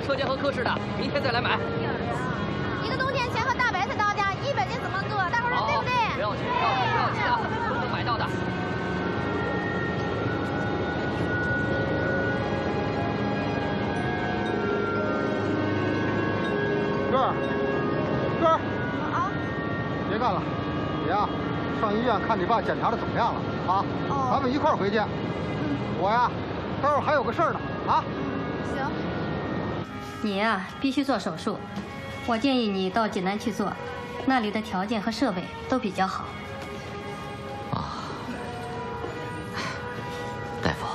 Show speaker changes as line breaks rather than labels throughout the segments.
车间和科室的。
必须做手术。我建议你到济南去做，那里的条件和设备都比较好。
啊大夫，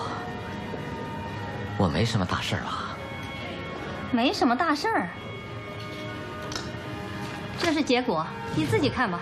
我没什么大事吧？
没什么大事儿。这是结果，你自己看吧。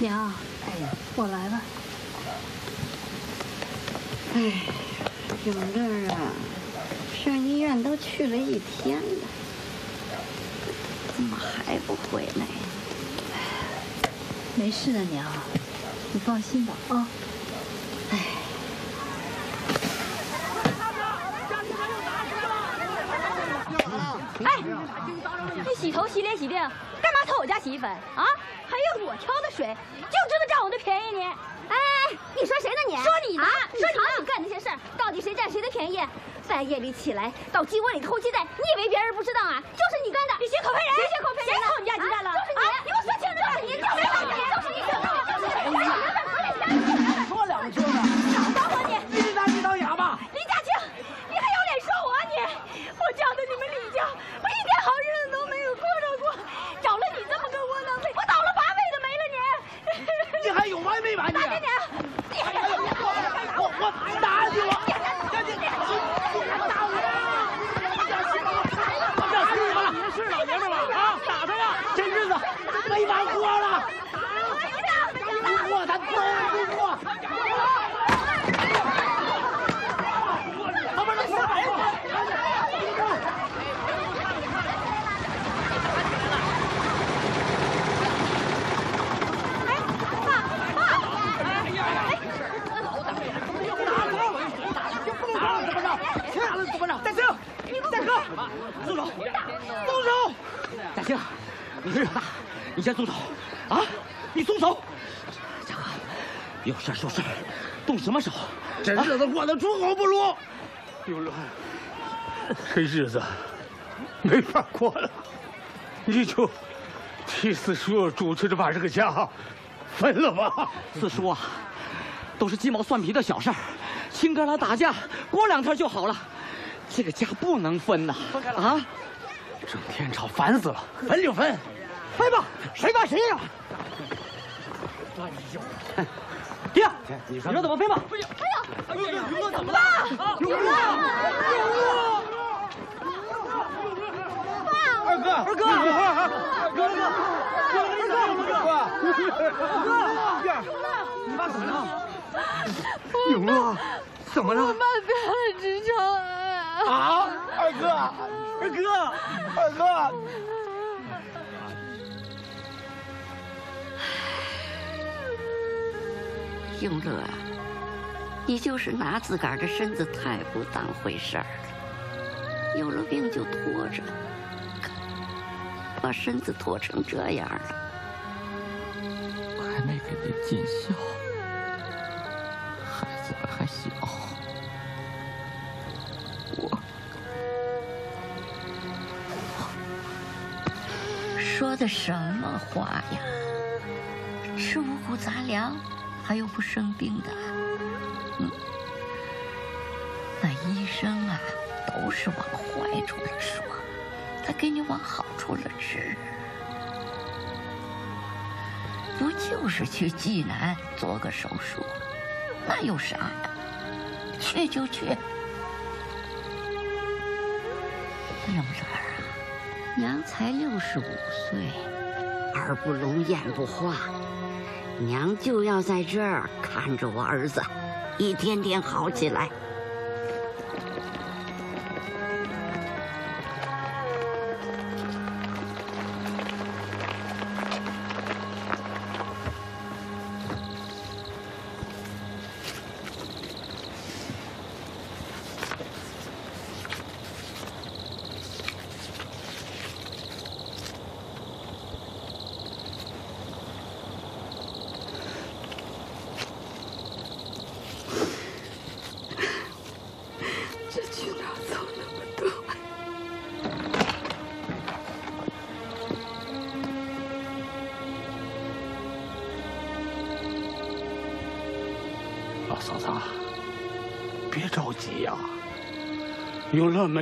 娘，哎，我来了。
哎，有乐啊，上医院都去了一天了，怎么还不回来？
没事的，娘，你放心吧啊。哎。
哎，你洗头洗脸洗腚，干嘛偷我家洗衣粉啊？还用我挑的水，就知道占我的便宜你！
哎，你说谁呢你？
说你呢？说你你干那些事儿，到底谁占谁的便宜？半夜里起来到鸡窝里偷鸡蛋，你以为别人不知道啊？就是你干的！你血口喷人！谁血口喷人？谁偷你家鸡蛋了？就是你！你给我说清楚！就是你！就是你！就是你！就是你！
说两句呢。
少当我你！
你当你当哑巴！
李家清，你还有脸说我你？我叫的你们李家，我一点好日子都没有过着过，找了你这么个窝囊废，我倒了八辈子霉了你！
你还有完没完你？
打你！你还有
我我打你我！你是老爷们吧？啊，打他呀！这日子没完活了！不过他都不过。他们是四百打了怎么着？打了怎么着？大兴，大哥，松手，松手！大兴，你先松手，啊，你松手！家伙，有事说事，动什么手？这日子过得猪狗不如。
有乐，这日子没法过了，你就替四叔主持着把这个家分了吧。
四叔啊，都是鸡毛蒜皮的小事儿，亲哥俩打架，过两天就好了。这个家不能分呐！啊，
整天吵，烦死了。
分就分，分吧，谁干谁呀？
哎呦，
爹，你说怎么飞吧？
哎呦，
哎呀，有乐怎么了？
勇哥，
二哥，
二哥，
二哥，
二哥，
二哥，
你爸怎么了？
永乐，怎么了？
我爸得了直肠癌。
啊，二哥，
二哥，
二哥。
永乐啊，你就是拿自个儿的身子太不当回事儿了，有了病就拖着。把身子拖成这样了。
我还没给你尽孝，孩子们还小，我
说的什么话呀？吃五谷杂粮，还有不生病的。嗯，那医生啊，都是往坏处了说，他给你往好处了治。不就是去济南做个手术，那有啥呀？去就去。永乐啊，娘才六十五岁，耳不聋，眼不花，娘就要在这儿看着我儿子，一天天好起来。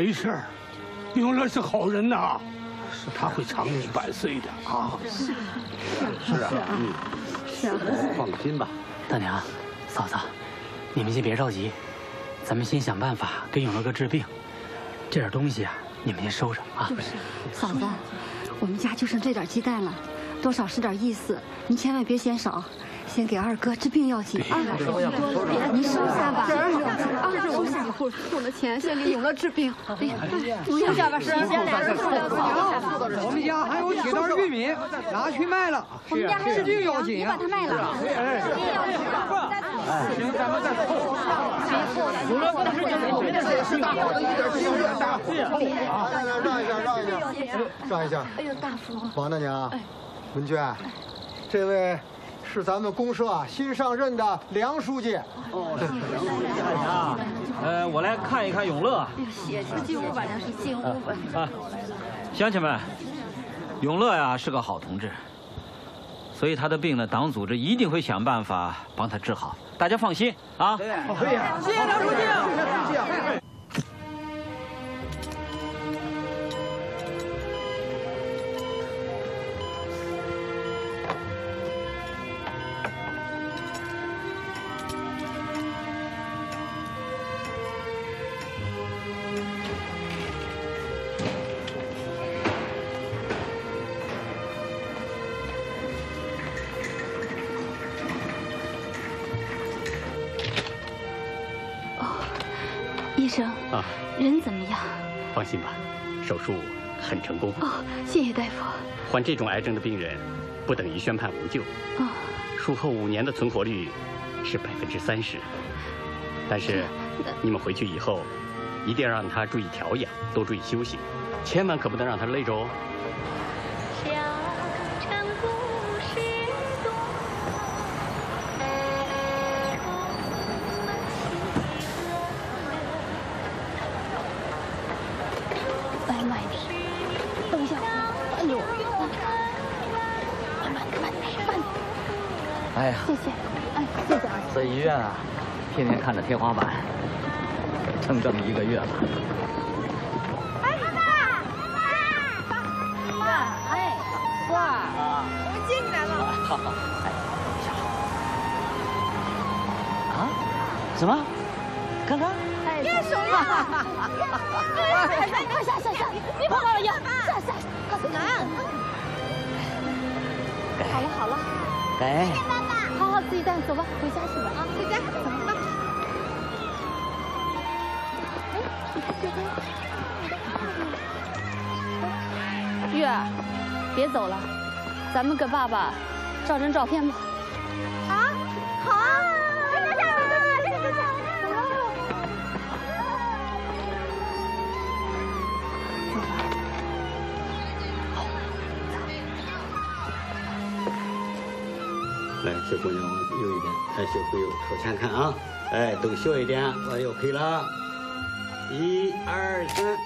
没事儿，永乐是好人呐，是他会长命百岁的啊。
是
是啊，嗯，
是啊，
放心吧。
大娘，嫂子，你们先别着急，咱们先想办法给永乐哥治病。这点东西啊，你们先收着啊。
就是，嫂子，我们家就剩这点鸡蛋了，多少是点意思，您千万别嫌少，先给二哥治病要紧啊！您收下吧，啊，这是我们几户送的钱，先给永乐治病。哎呀，收下吧，收下
我们家还有几袋玉米，拿去卖了。
我们家还有
治病要紧啊！
你把它卖了。
行，咱们再凑。
永乐哥的事情，这是大伙的一点心意啊！让一下，让一下，让一下，让一下。
哎呦，大夫，
王大娘，文娟，这位是咱们公社啊新上任的梁书记。
哦，梁书记大娘，呃，我来看一看永乐。
哎呦，谢谢，进屋吧，梁书记，进屋吧。
啊，乡亲们，永乐呀是个好同志，所以他的病呢，党组织一定会想办法帮他治好，大家放心啊。
对呀，谢谢梁书记，谢谢梁书记。
啊，
人怎么样？
放心吧，手术很成功。
哦，谢谢大夫。
患这种癌症的病人，不等于宣判无救。
哦，
术后五年的存活率是百分之三十。但是，你们回去以后，一定要让他注意调养，多注意休息，千万可不能让他累着哦。
天天看着天花板，撑这么一个月了。
哎，妈妈，妈妈，哎，
哇，
我们接你来了。
好好，哎，
啊？什么？看看。
别手呀！快快下下下！别碰到了腰，下下，快点来！
好了好了，
哎，
爸爸，
好好自己带，走吧，回家去吧啊，月儿别走了咱们跟爸爸照张照片吧。
啊好啊走吧来
小姑娘往右一点哎小朋友朝前看啊哎都笑一点哎呦可了。二三。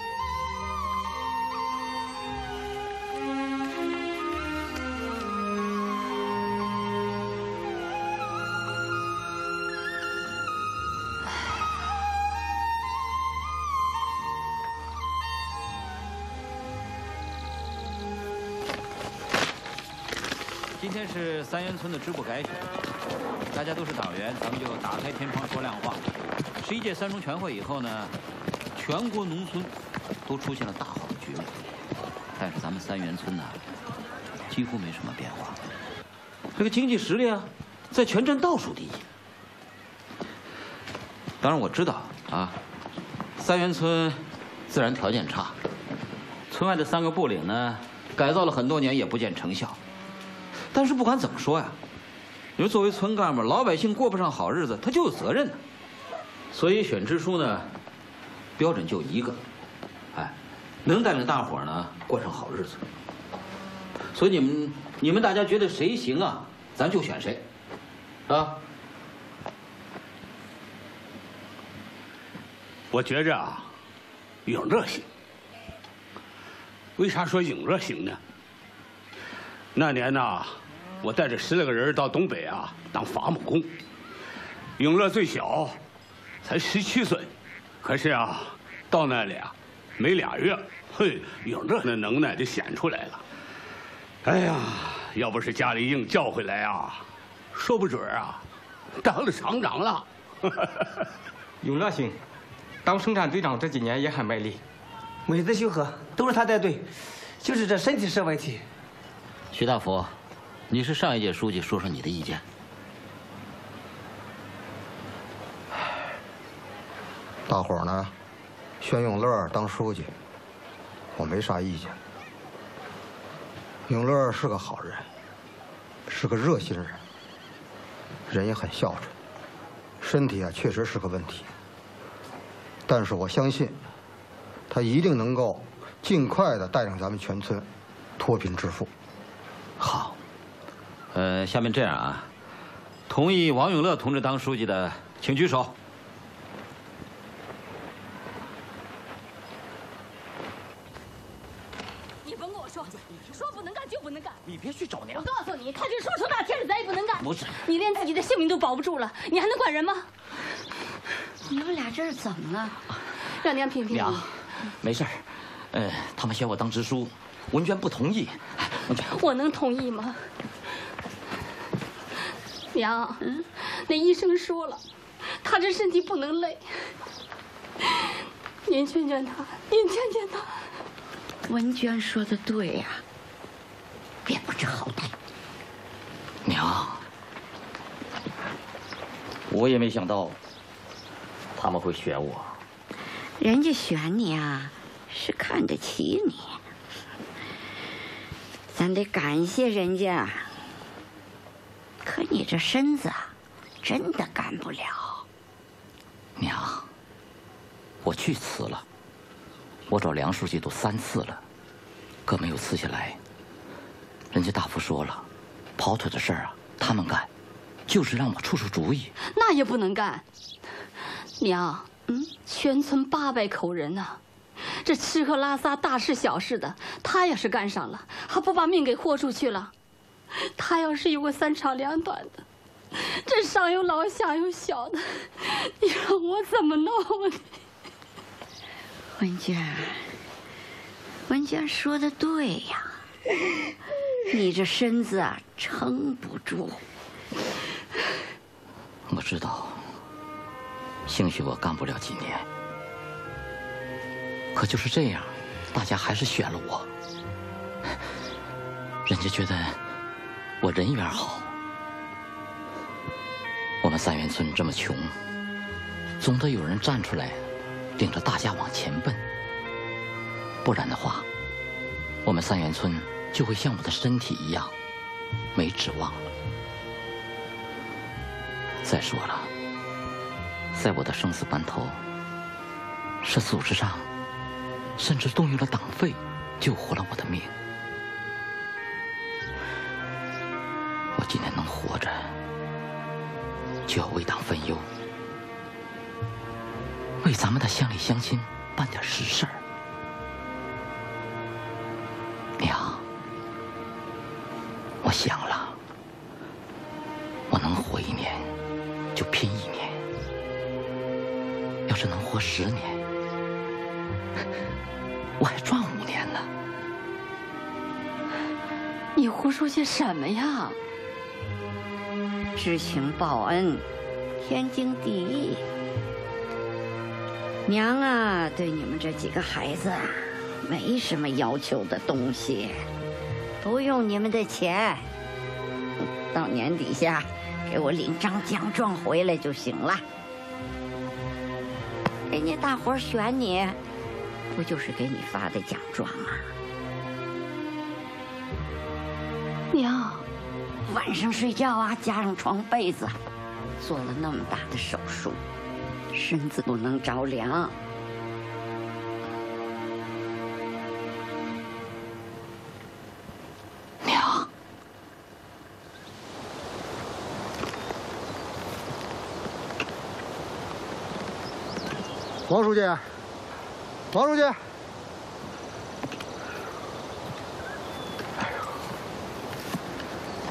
今天是三元村的支部改选，大家都是党员，咱们就打开天窗说亮话。十一届三中全会以后呢，全国农村都出现了大好的局面，但是咱们三元村呢，几乎没什么变化。这个经济实力啊，在全镇倒数第一。当然我知道啊，三元村自然条件差，村外的三个部领呢，改造了很多年也不见成效。但是不管怎么说呀，你说作为村干部，老百姓过不上好日子，他就有责任呢。所以选支书呢，标准就一个，哎，能带领大伙儿呢过上好日子。所以你们你们大家觉得谁行啊，咱就选谁，啊？
我觉着啊，永乐行。为啥说永乐行呢？那年呐。我带着十来个人到东北啊当伐木工，永乐最小，才十七岁，可是啊，到那里啊，没俩月，嘿，永乐那能耐就显出来了。哎呀，要不是家里硬叫回来啊，说不准啊，当了厂长了。
永乐行，当生产队长这几年也很卖力，
每次修河都是他带队，就是这身体是问题。
徐大福。你是上一届书记，说说你的意见。
大伙儿呢，选永乐当书记，我没啥意见。永乐是个好人，是个热心人，人也很孝顺，身体啊确实是个问题。但是我相信，他一定能够尽快的带领咱们全村脱贫致富。
好。呃，下面这样啊，同意王永乐同志当书记的，请举手。
你甭跟我说，说不能干就不能干。
你别去找娘。
我告诉你，他这说出大天了，咱也不能干。
不是，
你连自己的性命都保不住了，你还能管人吗？
你们俩这是怎么了？
让娘评评
娘，没事儿。呃，他们选我当支书，文娟不同意。
文娟，我能同意吗？娘，嗯，那医生说了，他这身体不能累。您劝劝他，您劝劝他。
文娟说的对呀，别不知好歹。
娘，我也没想到他们会选我。
人家选你啊，是看得起你，咱得感谢人家。可你这身子啊，真的干不了。
娘，我去辞了。我找梁书记都三次了，可没有辞下来。人家大夫说了，跑腿的事儿啊，他们干，就是让我出出主意。
那也不能干。娘，嗯，全村八百口人呐，这吃喝拉撒大事小事的，他要是干上了，还不把命给豁出去了？他要是有个三长两短的，这上有老下有小的，你让我怎么弄啊？
文娟，文娟说的对呀，你这身子啊撑不住。
我知道，兴许我干不了几年，可就是这样，大家还是选了我，人家觉得。我人缘好，我们三元村这么穷，总得有人站出来，领着大家往前奔。不然的话，我们三元村就会像我的身体一样，没指望了。再说了，在我的生死关头，是组织上甚至动用了党费，救活了我的命。我今天能活着，就要为党分忧，为咱们的乡里乡亲办点实事儿。娘，想了，我能活一年就拼一年，要是能活十年，我还赚五年呢。
你胡说些什么呀？知情报恩，天经地义。娘啊，对你们这几个孩子，没什么要求的东西，不用你们的钱。到年底下，给我领张奖状回来就行了。人家大伙选你，不就是给你发的奖状吗？娘。晚上睡觉啊，加上床被子，做了那么大的手术，身子不能着凉。
王书记，王书记。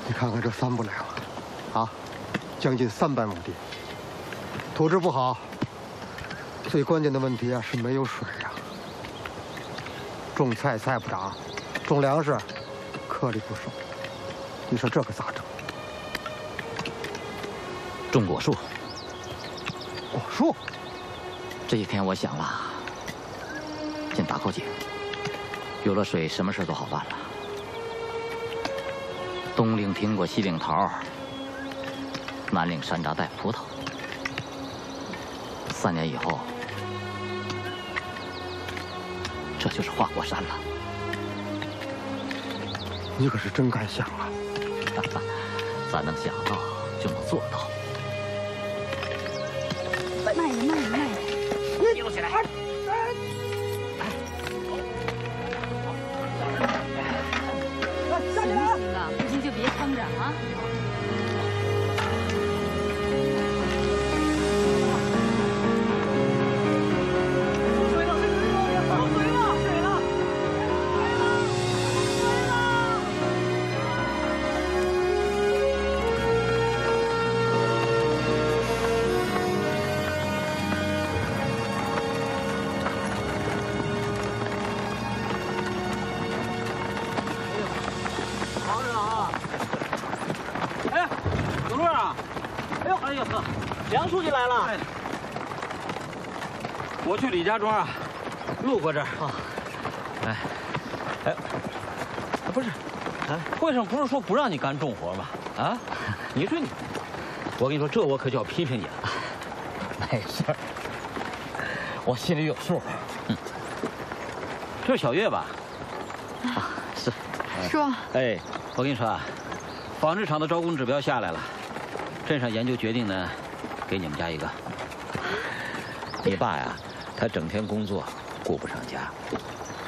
你看看这三不来了，啊，将近三百亩地，土质不好。最关键的问题啊是没有水呀。种菜菜不长，种粮食颗粒不收。你说这可咋整？
种果树。
果树。
这几天我想了，先打口井，有了水，什么事都好办了。东岭苹果，西岭桃，南岭山楂带葡萄。三年以后，这就是花果山了。
你可是真敢想啊！
咱能想到，就能做到。
家庄啊，路过这儿啊。哎，哎，不是，哎，会上不是说不让你干重活吗？啊，你说你，我跟你说，这我可就要批评你了。
没事，我心里有数。
嗯，这是小月吧？
啊，是。
叔。
哎，我跟你说啊，纺织厂的招工指标下来了，镇上研究决定呢，给你们家一个。你爸呀。他整天工作，顾不上家。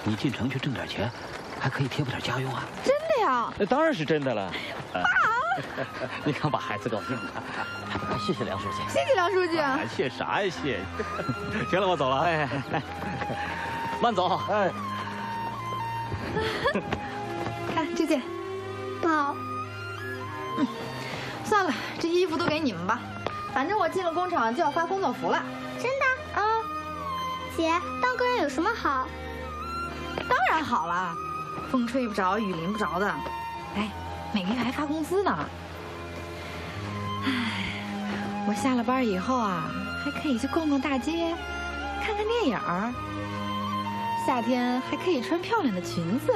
你进城去挣点钱，还可以贴补点家用啊！
真的呀？
那当然是真的了。
爸，
你看把孩子高兴的。谢谢梁书记。
谢谢梁书记。
谢啥呀谢？行了，我走了。哎，慢走。哎。
看这件，
不好。
嗯，算了，这衣服都给你们吧。反正我进了工厂就要发工作服了。
姐，当个人有什么好？
当然好了，风吹不着，雨淋不着的。哎，每个月还发工资呢。哎，我下了班以后啊，还可以去逛逛大街，看看电影夏天还可以穿漂亮的裙子。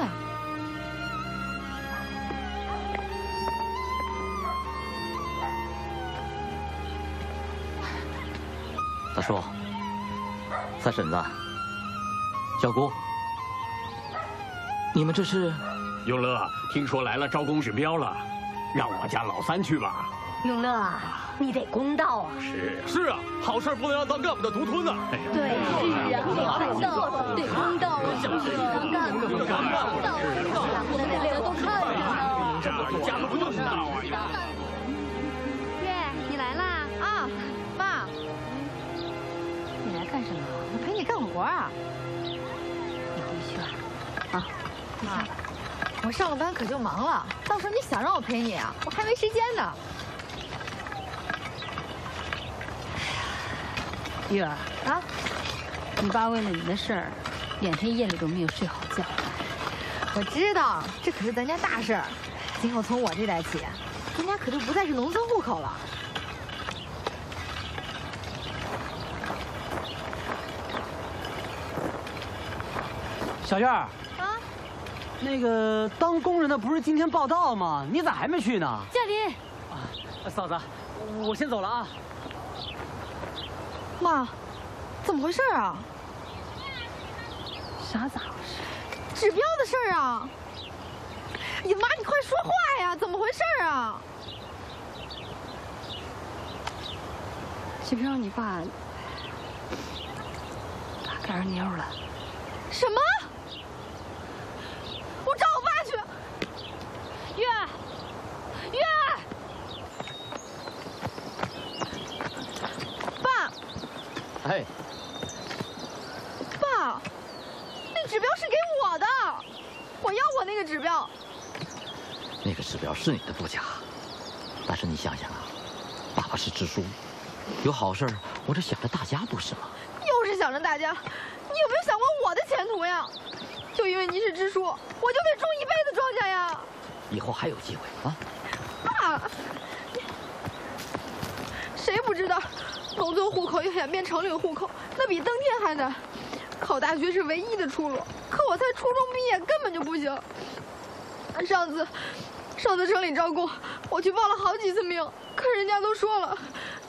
大叔。三婶子，小姑，你们这是？
永乐，听说来了招工指标了，让我家老三去吧。
永乐，你得公道啊！
是是啊，好事不能让当干部的独吞呐。
对，是啊，公道，得公道啊！当干部的干部，干部的脸都看着呢。
这家不就是道啊？
月，你来啦！啊。
干什么？
我陪你干活啊。
你回去吧。啊，
妈，我上了班可就忙了，到时候你想让我陪你啊，我还没时间呢。
玉儿啊，你爸为了你的事儿，两天夜里都没有睡好觉。
我知道，这可是咱家大事儿，今后从我这代起，咱家可就不再是农村户口了。
小燕儿啊，那个当工人的不是今天报道吗？你咋还没去呢？
嘉林，
啊，嫂子，我先走了啊。
妈，怎么回事啊？
啥咋回事？
指标的事儿啊！你妈，你快说话呀！怎么回事啊？
指标，你爸他干上妞了。
什么？我找我爸去。
月儿，月儿，
爸。
哎。
爸，那指标是给我的，我要我那个指标。
那个指标是你的不假，但是你想想啊，爸爸是支书，有好事我这想着大家不是吗？
又是想着大家，你有没有想过我的前途呀？就因为你是支书，我就得种一辈子庄稼呀。
以后还有机会啊！
爸，谁不知道，农村户口要演变城里户口，那比登天还难。考大学是唯一的出路，可我才初中毕业，根本就不行。上次，上次城里招工，我去报了好几次名，可人家都说了，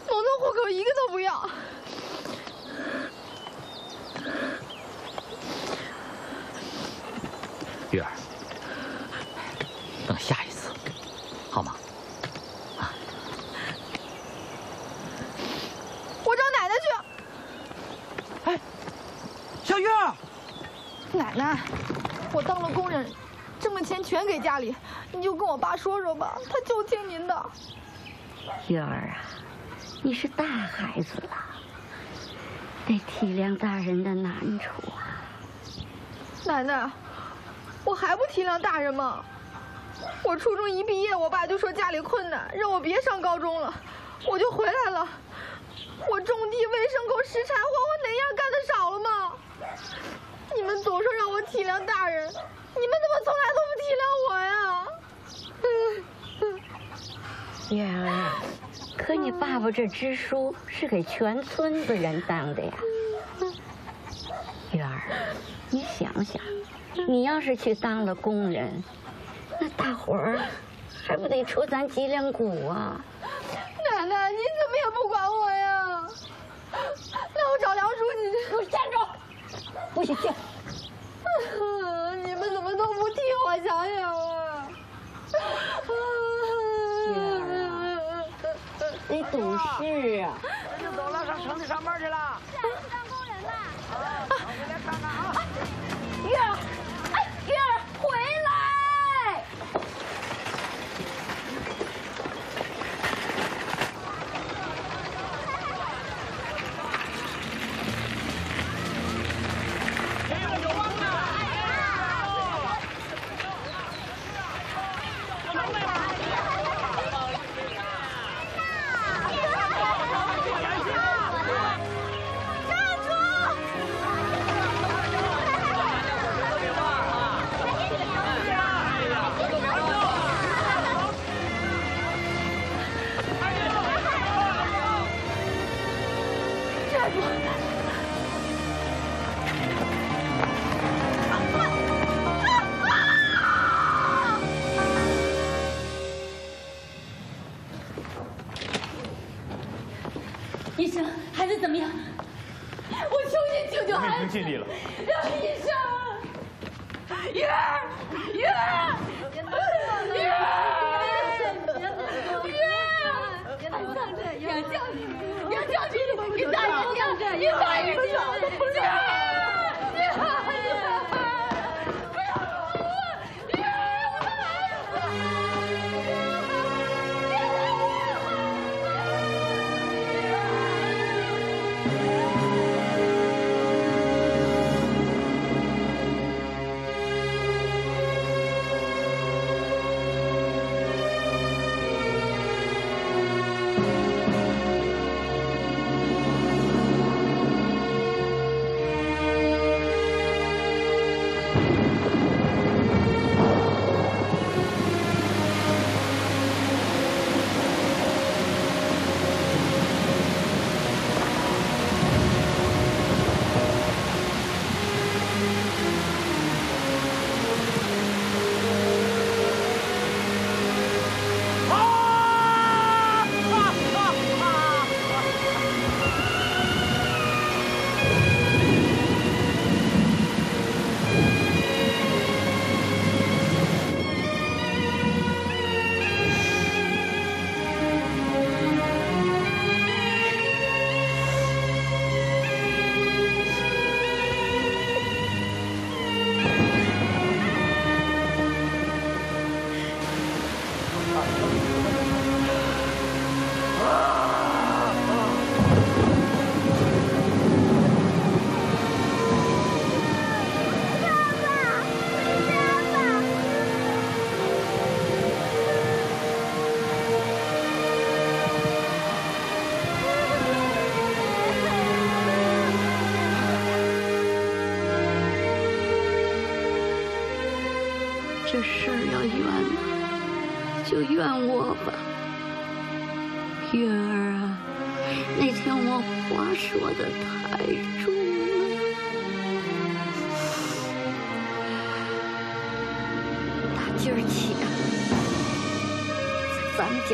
农村户口一个都不要。
月儿，等下一次，好吗？
啊！我找奶奶去。
哎，小月，
奶奶，我当了工人，挣的钱全给家里，你就跟我爸说说吧，他就听您的。
月儿啊，你是大孩子了，得体谅大人的难处啊。
奶奶。我还不体谅大人吗？我初中一毕业，我爸就说家里困难，让我别上高中了，我就回来了。我种地、喂牲口、拾柴火，我哪样干的少了吗？你们总说让我体谅大人，你们怎么从来
都不体谅我呀？月儿，可你爸爸这支书是给全村的人当的呀。月儿，你想想。你要是去当了工人，那大伙儿还不得戳咱脊梁骨啊？
奶奶，你怎么也不管我呀？那我找梁书记去。
给我站住！不许去！
你们怎么都不替我想想啊？
你懂事啊！
那就走了，上城里上班去了。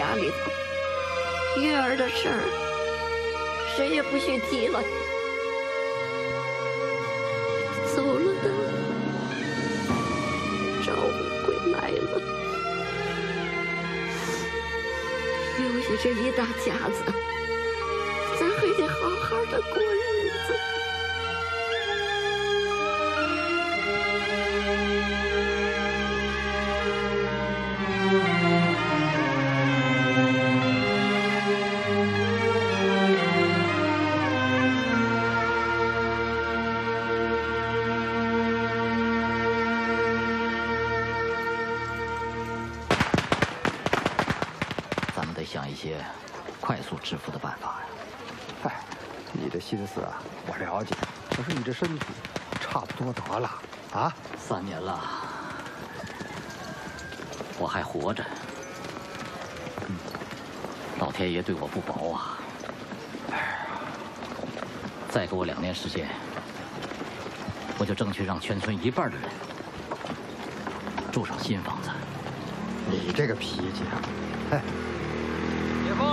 家里头，月儿的事儿，谁也不许提了。走了的。赵五回来了，留下这一大家子，咱还得好好的过日子。
对我不薄啊！再给我两年时间，我就争取让全村一半的人住上新房子。
你这个脾气啊，哎，
姐夫，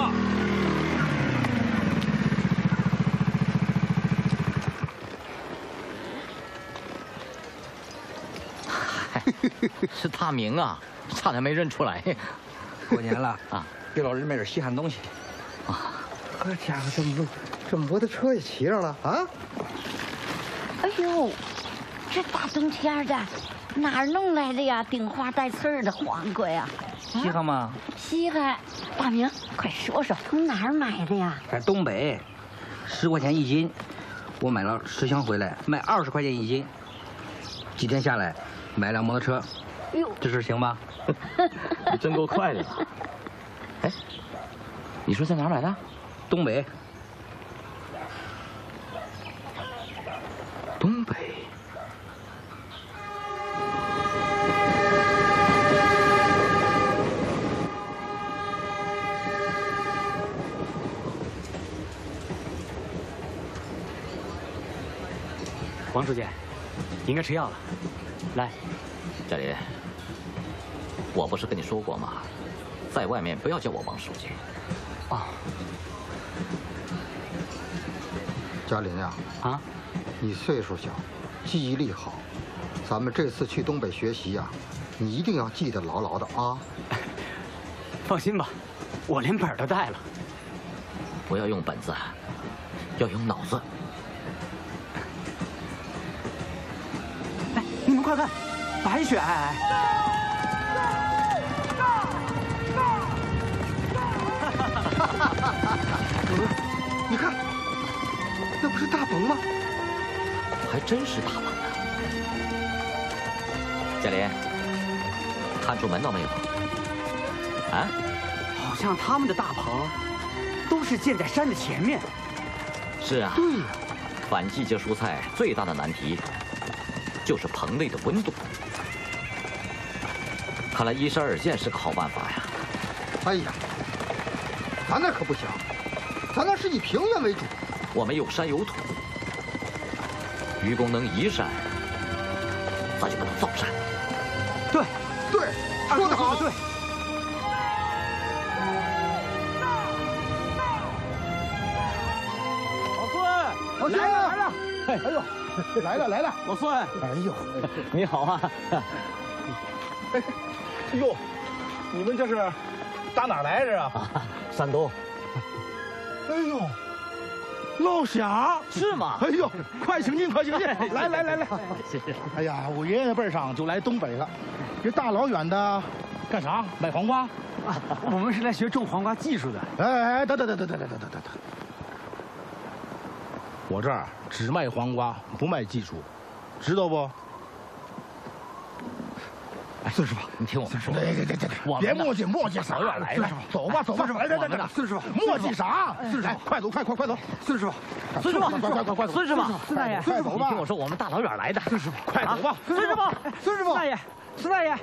是大明啊，差点没认出来。
过年了
啊，
给老人买点稀罕东西。
啊，
这家伙这么这摩托车也骑上了啊！
哎呦，这大冬天的，哪儿弄来的呀？顶花带刺儿的黄瓜呀？
稀罕吗？
稀罕。大明，快说说，从哪儿买的呀？
在东北，十块钱一斤，我买了十箱回来，卖二十块钱一斤。几天下来，买辆摩托车，
哟，
这事行吧？
你 真够快的。哎，你说在哪儿买的？
东北。
东北。
王书记，你应该吃药了。来，
佳林，我不是跟你说过吗？在外面不要叫我王书记。
哦。
嘉林呀，
啊，
你岁数小，记忆力好，咱们这次去东北学习呀，你一定要记得牢牢的啊。
放心吧，我连本都带了。
不要用本子，要用脑子。
哎，你们快看，白雪皑皑。
是大鹏吗？
还真是大鹏啊！贾林，看出门道没有？啊？
好像他们的大棚都是建在山的前面。
是啊。
对呀。
反季节蔬菜最大的难题就是棚内的温度。看来依山而建是个好办法呀。
哎呀，咱那可不行，咱那是以平原为主。
我们有山有土，愚公能移山，咱就不能造山。
对，
对，说得好，
对。
老孙，
来了来了！
哎呦，来了来了，
老孙，
哎呦，
你好啊！
哎，呦，你们这是打哪来着啊？
山东。
哎呦。老乡
是吗？
哎呦，快请进，快请进！来来来来，
谢谢。
哎呀，我爷爷辈上就来东北了，这大老远的，干啥？买黄瓜？
啊，我们是来学种黄瓜技术的。
哎哎，等等等等等等等等等，我这儿只卖黄瓜，不卖技术，知道不？
哎，孙师傅，你听我们说。
对对对对，别磨叽磨叽啥
来
了，走吧走吧。来来来来，孙师傅，磨叽啥？孙师傅，快走快快快走！孙师傅，
孙师傅，
快快快快走！
孙师傅，
孙大爷，
快走吧！
听我说，我们大老远来的。
孙师傅，快走吧！
孙师傅，
孙师傅，
大爷，孙大爷。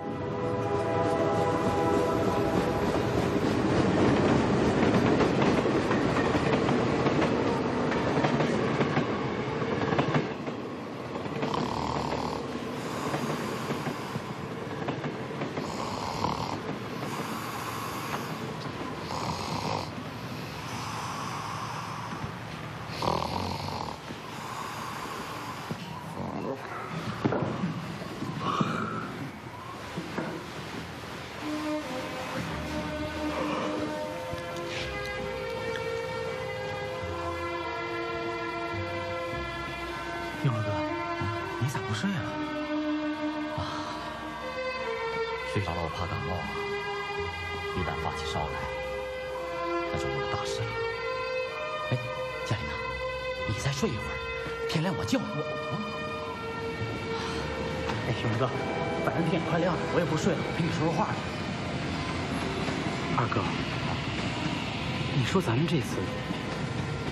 说咱们这次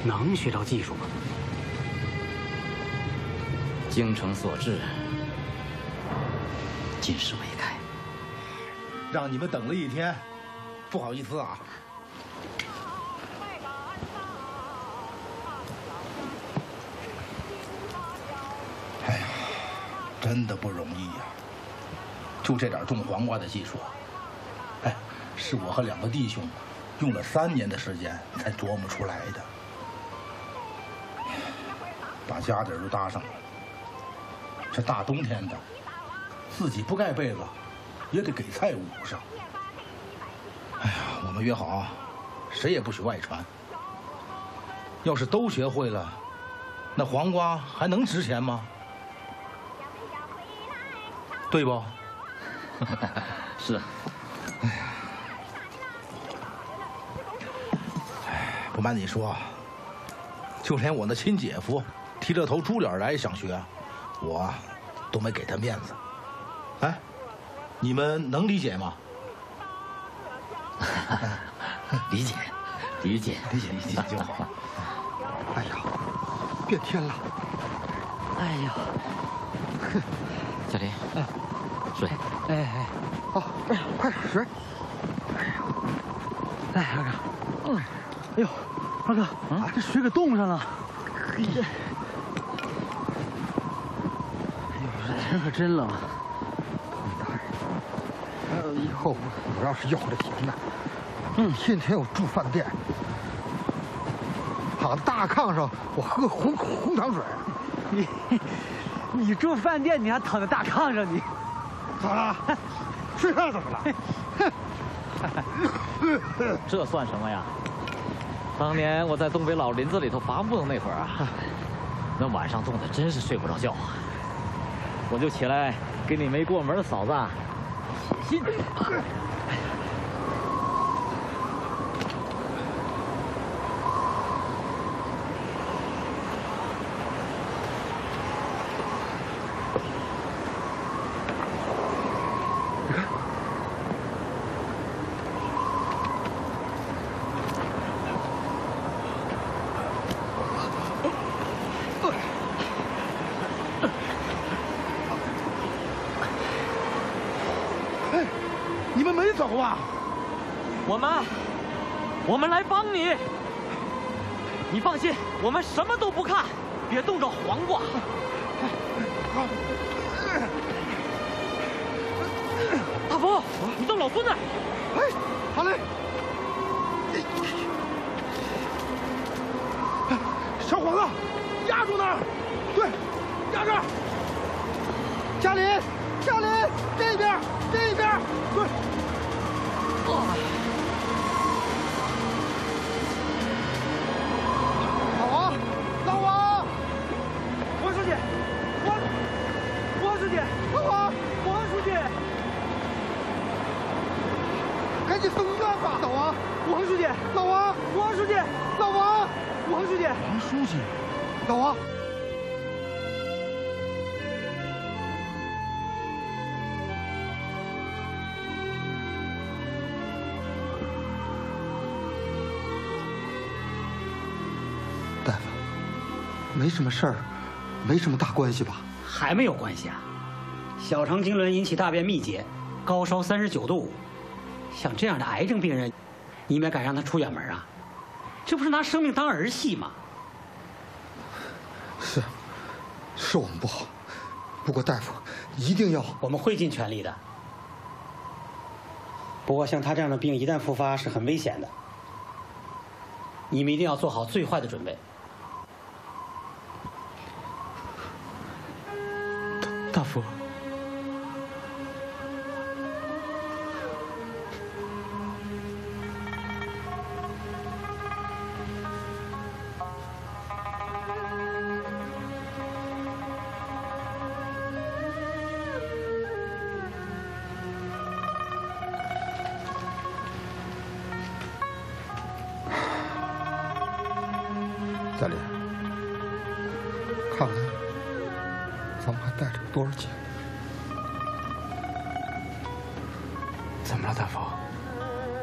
能学着技术吗？
精诚所至，金石为开。
让你们等了一天，不好意思啊。哎呀，真的不容易呀！就这点种黄瓜的技术，哎，是我和两个弟兄用了三年的时间才琢磨出来的，把家底儿都搭上了。这大冬天的，自己不盖被子，也得给菜捂上。哎呀，我们约好，谁也不许外传。要是都学会了，那黄瓜还能值钱吗？对不？
是。
哎呀，不瞒你说，就连我那亲姐夫提着头猪脸来想学，我都没给他面子。哎，你们能理解吗？
理解，理解，
理解，理解就好。哎呀，变天了！
哎呀，小林，哎，水，
哎哎，
好，哎呀，快点水！
哎呀，哎，二哥，嗯，哎呦，二哥，啊，这水给冻上了。这，哎呦，这天可真冷。
呃，以后我要是要了钱呢，嗯，天天我住饭店，躺在大炕上，我喝红红糖水。
你，你住饭店，你还躺在大炕上，你
咋了？睡觉怎么了？
这算什么呀？当年我在东北老林子里头伐木的那会儿啊，那晚上冻得真是睡不着觉啊。我就起来给你没过门的嫂子写信。
没什么事儿，没什么大关系吧？
还没有关系啊！小肠痉挛引起大便秘结，高烧三十九度五。像这样的癌症病人，你们敢让他出远门啊？这不是拿生命当儿戏吗？
是，是我们不好。不过大夫一定要，
我们会尽全力的。不过像他这样的病一旦复发是很危险的，你们一定要做好最坏的准备。
大夫，嘉林，多少钱？
怎么了，大夫？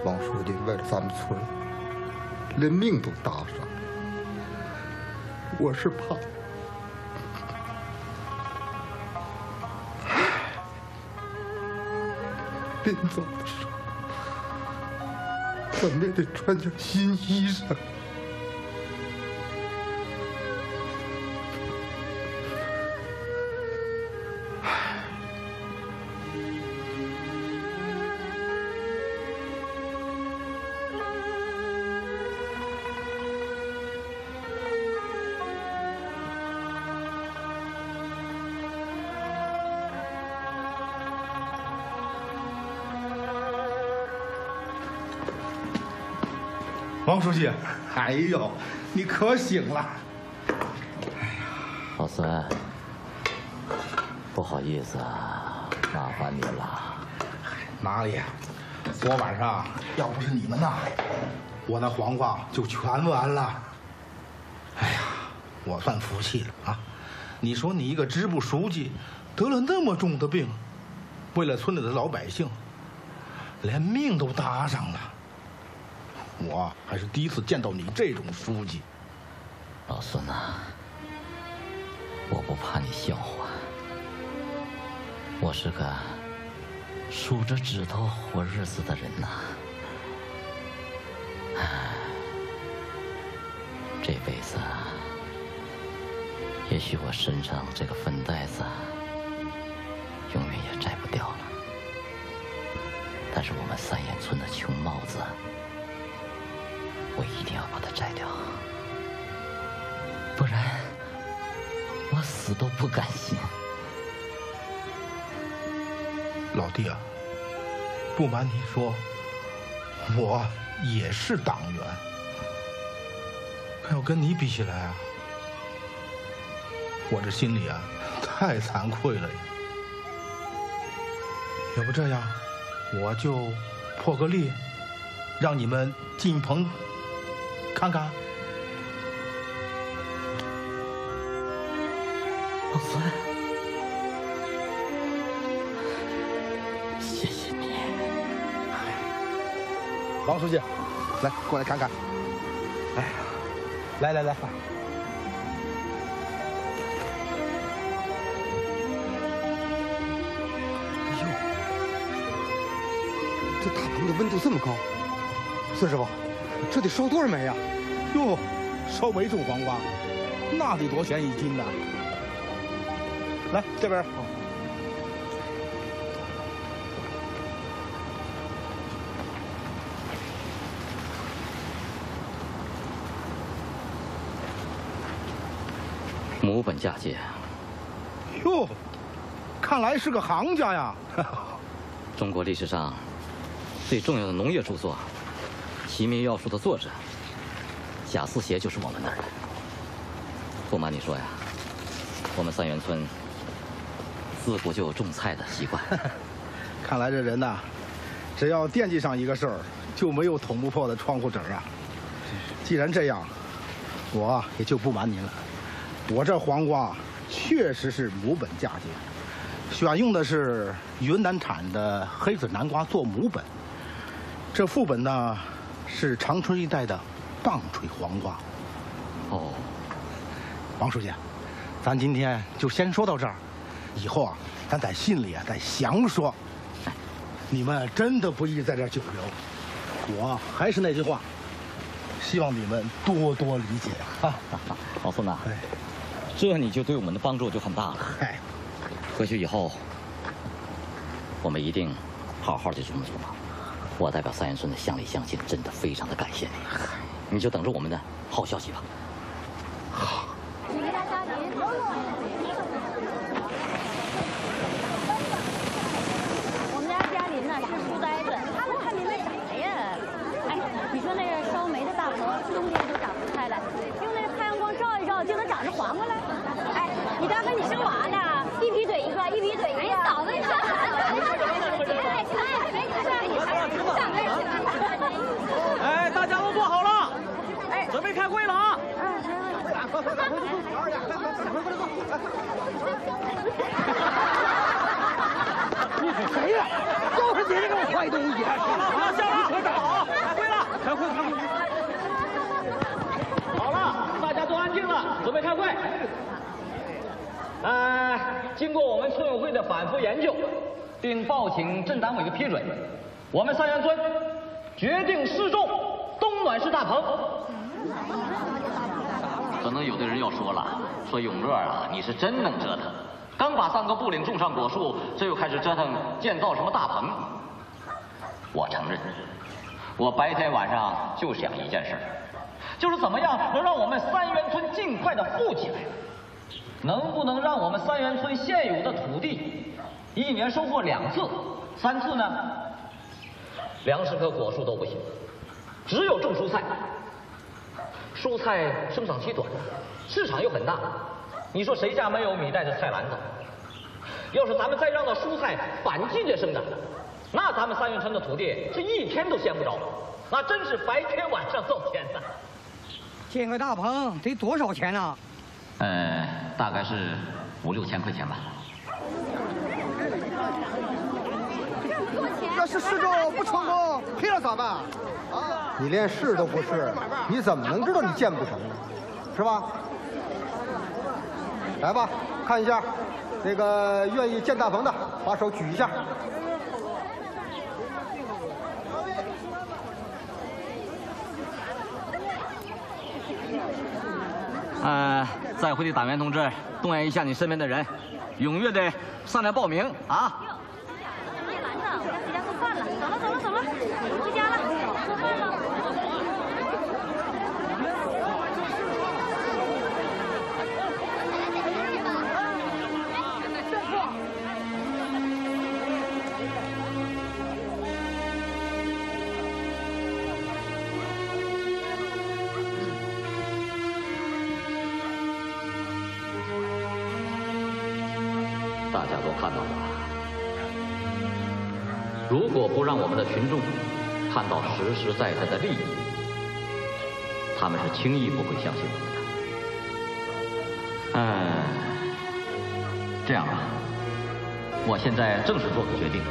王书记为了咱们村，连命都搭上了。我是怕，临走的时候，咱们也得穿件新衣裳。
王书记，哎呦，你可醒了！
哎呀老孙，不好意思啊，麻烦你了。
哪里？昨晚上要不是你们呐，我那黄瓜就全完了。哎呀，我算服气了啊！你说你一个支部书记，得了那么重的病，为了村里的老百姓，连命都搭上了。我还是第一次见到你这种书记。
老孙呐，我不怕你笑话，我是个数着指头活日子的人呐。这辈子，也许我身上这个粪袋子不
瞒你说，我也是党员，可要跟你比起来啊，我这心里啊太惭愧了。要不这样，我就破个例，让你们进棚。看看，
老孙，
王书记，来，过来看看。哎，来来来。
哎呦，这大棚的温度这么高？孙师傅，这得烧多少煤呀？
哟，烧煤种黄瓜，那得多钱一斤呢？来这边。
母本嫁接。
哟，看来是个行家呀！
中国历史上最重要的农业著作《齐民要术》的作者贾思勰就是我们那儿的。不瞒你说呀，我们三元村自古就有种菜的习惯。
看来这人呐，只要惦记上一个事儿，就没有捅不破的窗户纸啊。既然这样，我也就不瞒您了。我这黄瓜确实是母本嫁接，选用的是云南产的黑籽南瓜做母本，这副本呢是长春一带的棒槌黄瓜。
哦，
王书记，咱今天就先说到这儿，以后啊，咱在信里啊再详说。你们真的不宜在这久留，我还是那句话，希望你们多多理解啊。
老孙呐。这你就对我们的帮助就很大了。
嗨，
回去以后，我们一定好好的琢磨琢磨。我代表三元村的乡里乡亲，真的非常的感谢你。你就等着我们的好消息吧。
好。
我们家嘉林呢是书呆子，他们看明白啥呀？哎，你说那个烧煤的大棚，冬天就长蔬菜了，用那个太阳光照一照，就能长出黄瓜来。哎，你大哥你生娃呢？一劈腿一个，一劈腿一个。哎，嫂子你说啥？
哎，大家都坐好了，哎，准备开会了啊！
快快快，快快快点，快快快，快快坐。
你是谁呀？就是你这个坏东西！好了，不要笑了，车长好，开会了，开会开会。好了，大家都安静了，准备开会。呃，经过我们村委会的反复研究，并报请镇党委的批准，我们三元村决定试种冬暖式大棚。
可能有的人要说了，说永乐啊，你是真能折腾，刚把三个布岭种上果树，这又开始折腾建造什么大棚。我承认，我白天晚上就想一件事，就是怎么样能让我们三元村尽快的富起来。能不能让我们三元村现有的土地一年收获两次、三次呢？粮食和果树都不行，只有种蔬菜。蔬菜生长期短，市场又很大。你说谁家没有米袋子菜篮子？要是咱们再让那蔬菜反季节生长，那咱们三元村的土地是一天都闲不着，那真是白天晚上造钱呐。
建个大棚得多少钱呢？
呃，大概是五六千块钱吧。
要是试中不成功，赔了咋办？啊！你连试都不试，你怎么能知道你建不成呢？是吧？来吧，看一下，那个愿意建大棚的，把手举一下。
呃，在会的党员同志，动员一下你身边的人，踊跃的上来报名啊！
别拦着，我家几家做饭了，走了走了走了，
看到了，如果不让我们的群众看到实实在在的利益，他们是轻易不会相信我们的。嗯，这样吧，我现在正式做个决定，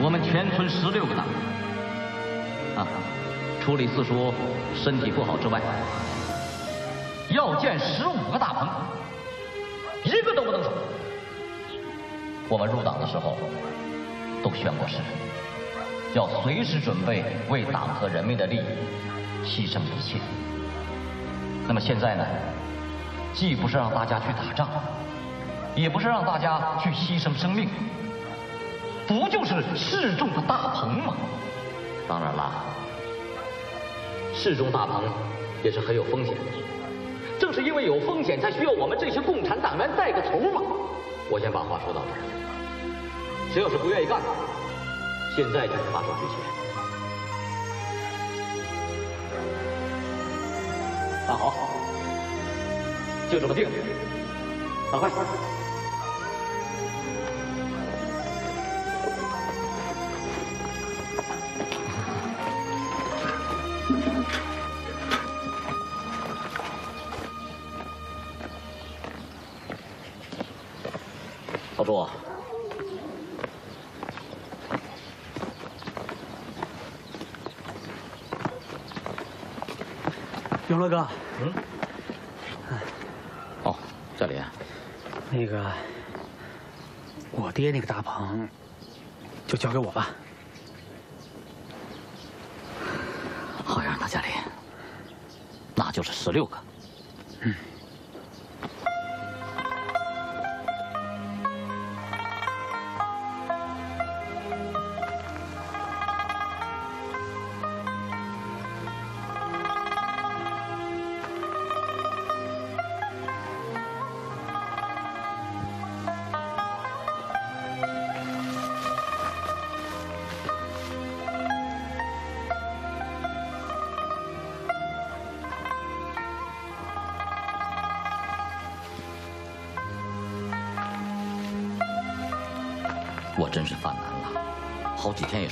我们全村十六个党员啊，除李四叔身体不好之外，要建十五个大棚。一个都不能少。我们入党的时候都宣过誓，要随时准备为党和人民的利益牺牲一切。那么现在呢，既不是让大家去打仗，也不是让大家去牺牲生命，不就是示众的大棚吗？当然啦，示众大棚也是很有风险的。正是因为有风险，才需要我们这些共产党员带个头嘛。我先把话说到这儿。谁要是不愿意干，现在就是发手之前。那好，就这么定了。赶快。老朱，
永乐哥，
嗯，哦，嘉林，
那个我爹那个大棚就交给我吧。
好样的，小林，那就是十六个。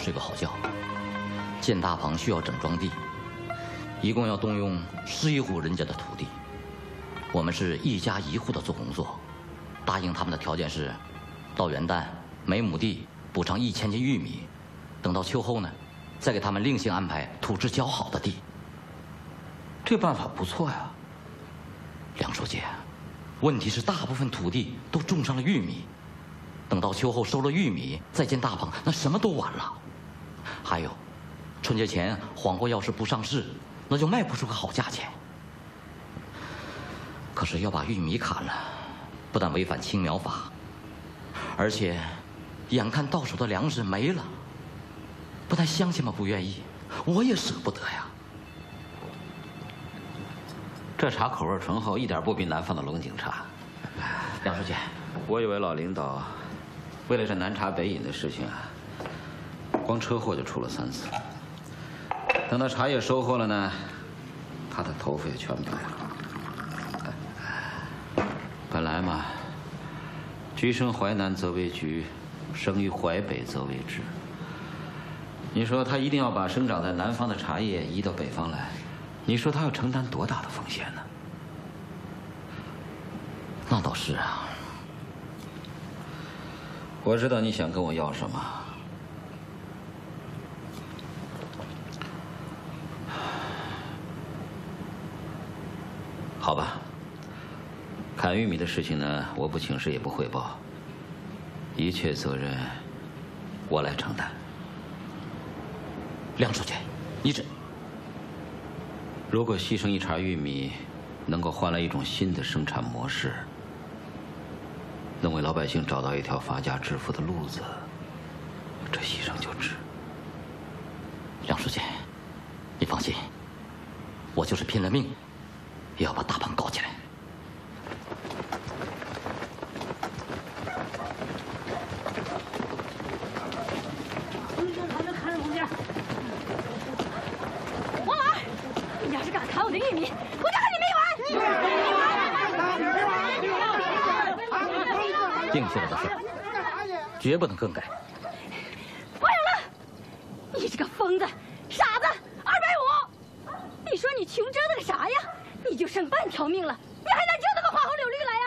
睡个好觉。建大棚需要整庄地，一共要动用十一户人家的土地。我们是一家一户的做工作，答应他们的条件是，到元旦每亩地补偿一千斤玉米，等到秋后呢，再给他们另行安排土质较好的地。这办法不错呀，梁书记。问题是大部分土地都种上了玉米。等到秋后收了玉米，再建大棚，那什么都晚了。春节前黄瓜要是不上市，那就卖不出个好价钱。可是要把玉米砍了，不但违反青苗法，而且眼看到手的粮食没了，不但乡亲们不愿意，我也舍不得呀。
这茶口味醇厚，一点不比南方的龙井差。
梁书记，
我以为老领导。为了这南茶北饮的事情啊，光车祸就出了三次。等到茶叶收获了呢，他的头发也全白了。本来嘛，橘生淮南则为橘，生于淮北则为枳。你说他一定要把生长在南方的茶叶移到北方来，你说他要承担多大的风险呢？
那倒是啊。
我知道你想跟我要什么。好吧，砍玉米的事情呢，我不请示也不汇报，一切责任我来承担。
梁书记，你这……
如果牺牲一茬玉米，能够换来一种新的生产模式。能为老百姓找到一条发家致富的路子，这牺牲就值。
梁书记，你放心，我就是拼了命，也要把大棚搞起来。
王老二，你要是敢砍我的玉米，我就和你没完！
定下来的事，绝不能更改。
王永乐，你这个疯子、傻子，二百五！你说你穷折腾个啥呀？你就剩半条命了，你还能折腾个花红柳绿来呀？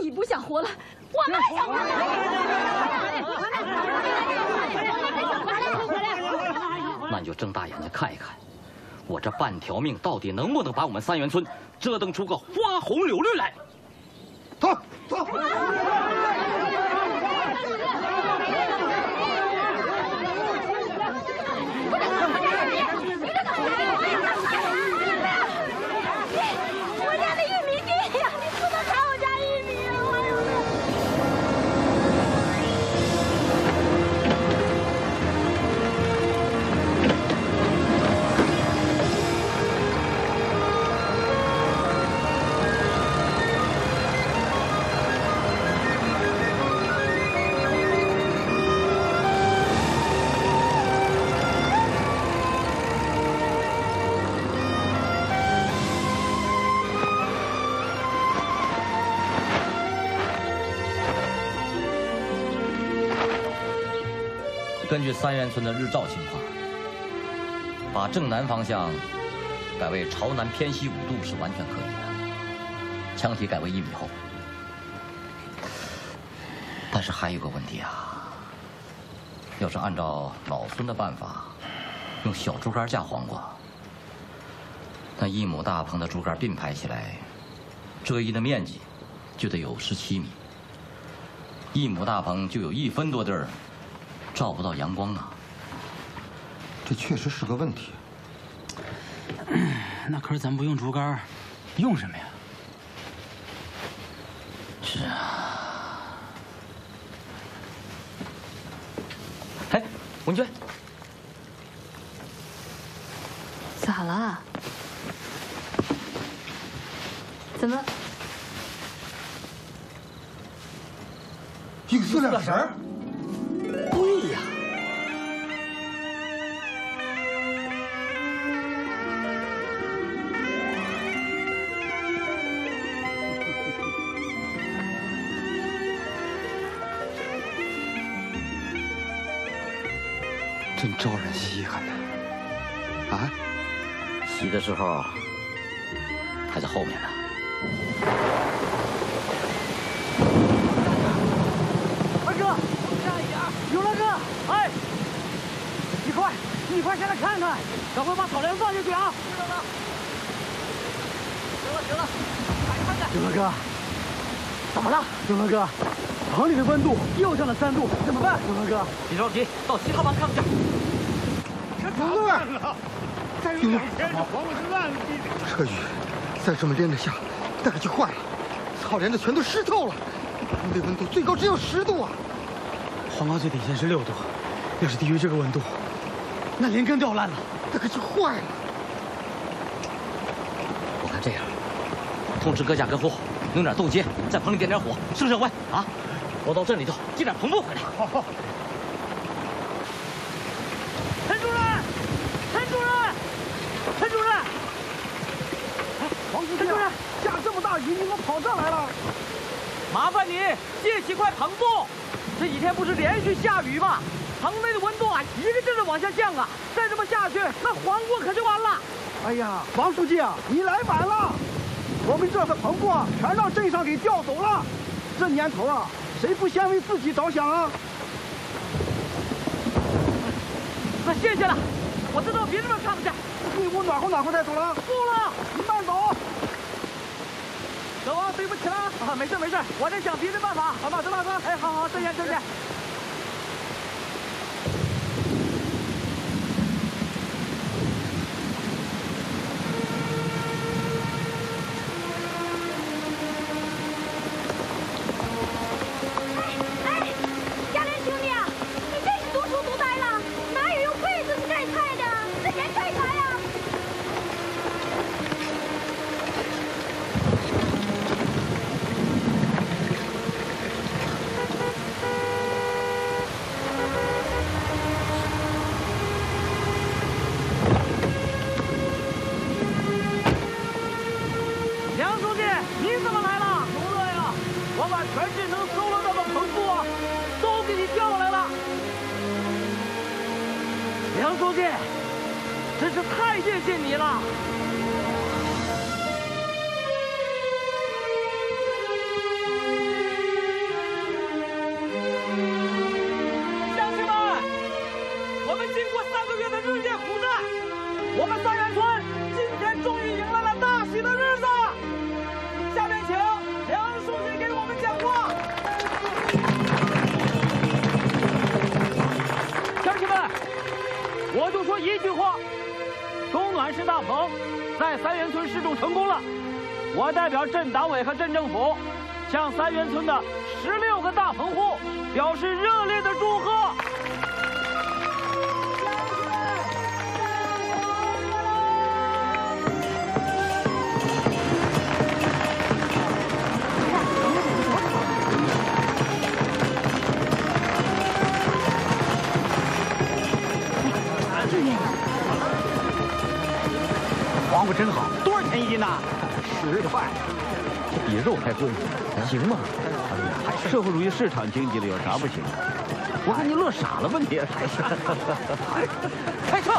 你不想活了，我们还想活
那你就睁大眼睛看一看，我这半条命到底能不能把我们三元村折腾出个花红柳绿来？据三元村的日照情况，把正南方向改为朝南偏西五度是完全可以的，墙体改为一米厚。但是还有个问题啊，要是按照老孙的办法，用小竹竿架黄瓜，那一亩大棚的竹竿并排起来，遮阴的面积就得有十七米。一亩大棚就有一分多地儿照不到阳光啊！
这确实是个问题。
那可是咱不用竹竿，用什么呀？
是啊。哎，文娟，
咋了？怎么？
一个塑料绳儿？
的时候还在后面呢。
二哥，慢一点！永乐哥，哎，你快，你快下来看看，赶快把草粮放进去啊！知道了。行了行了，快看看。
永乐哥，怎么了？永乐哥，棚里的温度又降了三度，怎么办？永乐哥，
别着急，到其他棚看看去。
永乐，永乐，
黄瓜是烂地
这雨再这么连着下，那可就坏了，草连的全都湿透了，棚内温度最高只有十度啊！
黄瓜最底线是六度，要是低于这个温度，那连根掉烂了，
那可就坏了。
我看这样，通知各家各户弄点豆秸，在棚里点点火，生生温啊！我到镇里头借点棚布回来。
好好。陈主任，陈主任，陈主任，
哎
黄书记，陈主任，下这么大雨，你怎么跑这来了？麻烦你借几块棚布，这几天不是连续下雨吗？棚内的温度啊，一个劲的往下降啊！再这么下去，那黄瓜可就完了。
哎呀，王书记啊，你来晚了，我们这的棚布啊，全让镇上给调走了。这年头啊，谁不先为自己着想啊？
那谢谢了，我知道别地方看不见。
你屋暖和暖和再走了。
不了，
你慢走。
小王，对不起了啊，没事没事，我在想别的办法，好吧，周大哥。哎，好好，再见再见。
哎，家人兄弟啊，你真是独处独呆了，哪有用被子去盖菜的？这人干啥呀？
梁书记，你怎么来了？永乐呀，我把全是能搜罗到的棚布啊，都给你调来了。梁书记，真是太谢谢你了。冬暖式大棚在三元村试种成功了。我代表镇党委和镇政府，向三元村的十六个大棚户表示热烈的祝贺。
真好，多少钱一斤呐？
十块，
比肉还贵，行吗？
社会主义市场经济的有啥不行？
我看你乐傻了吧你？
开车！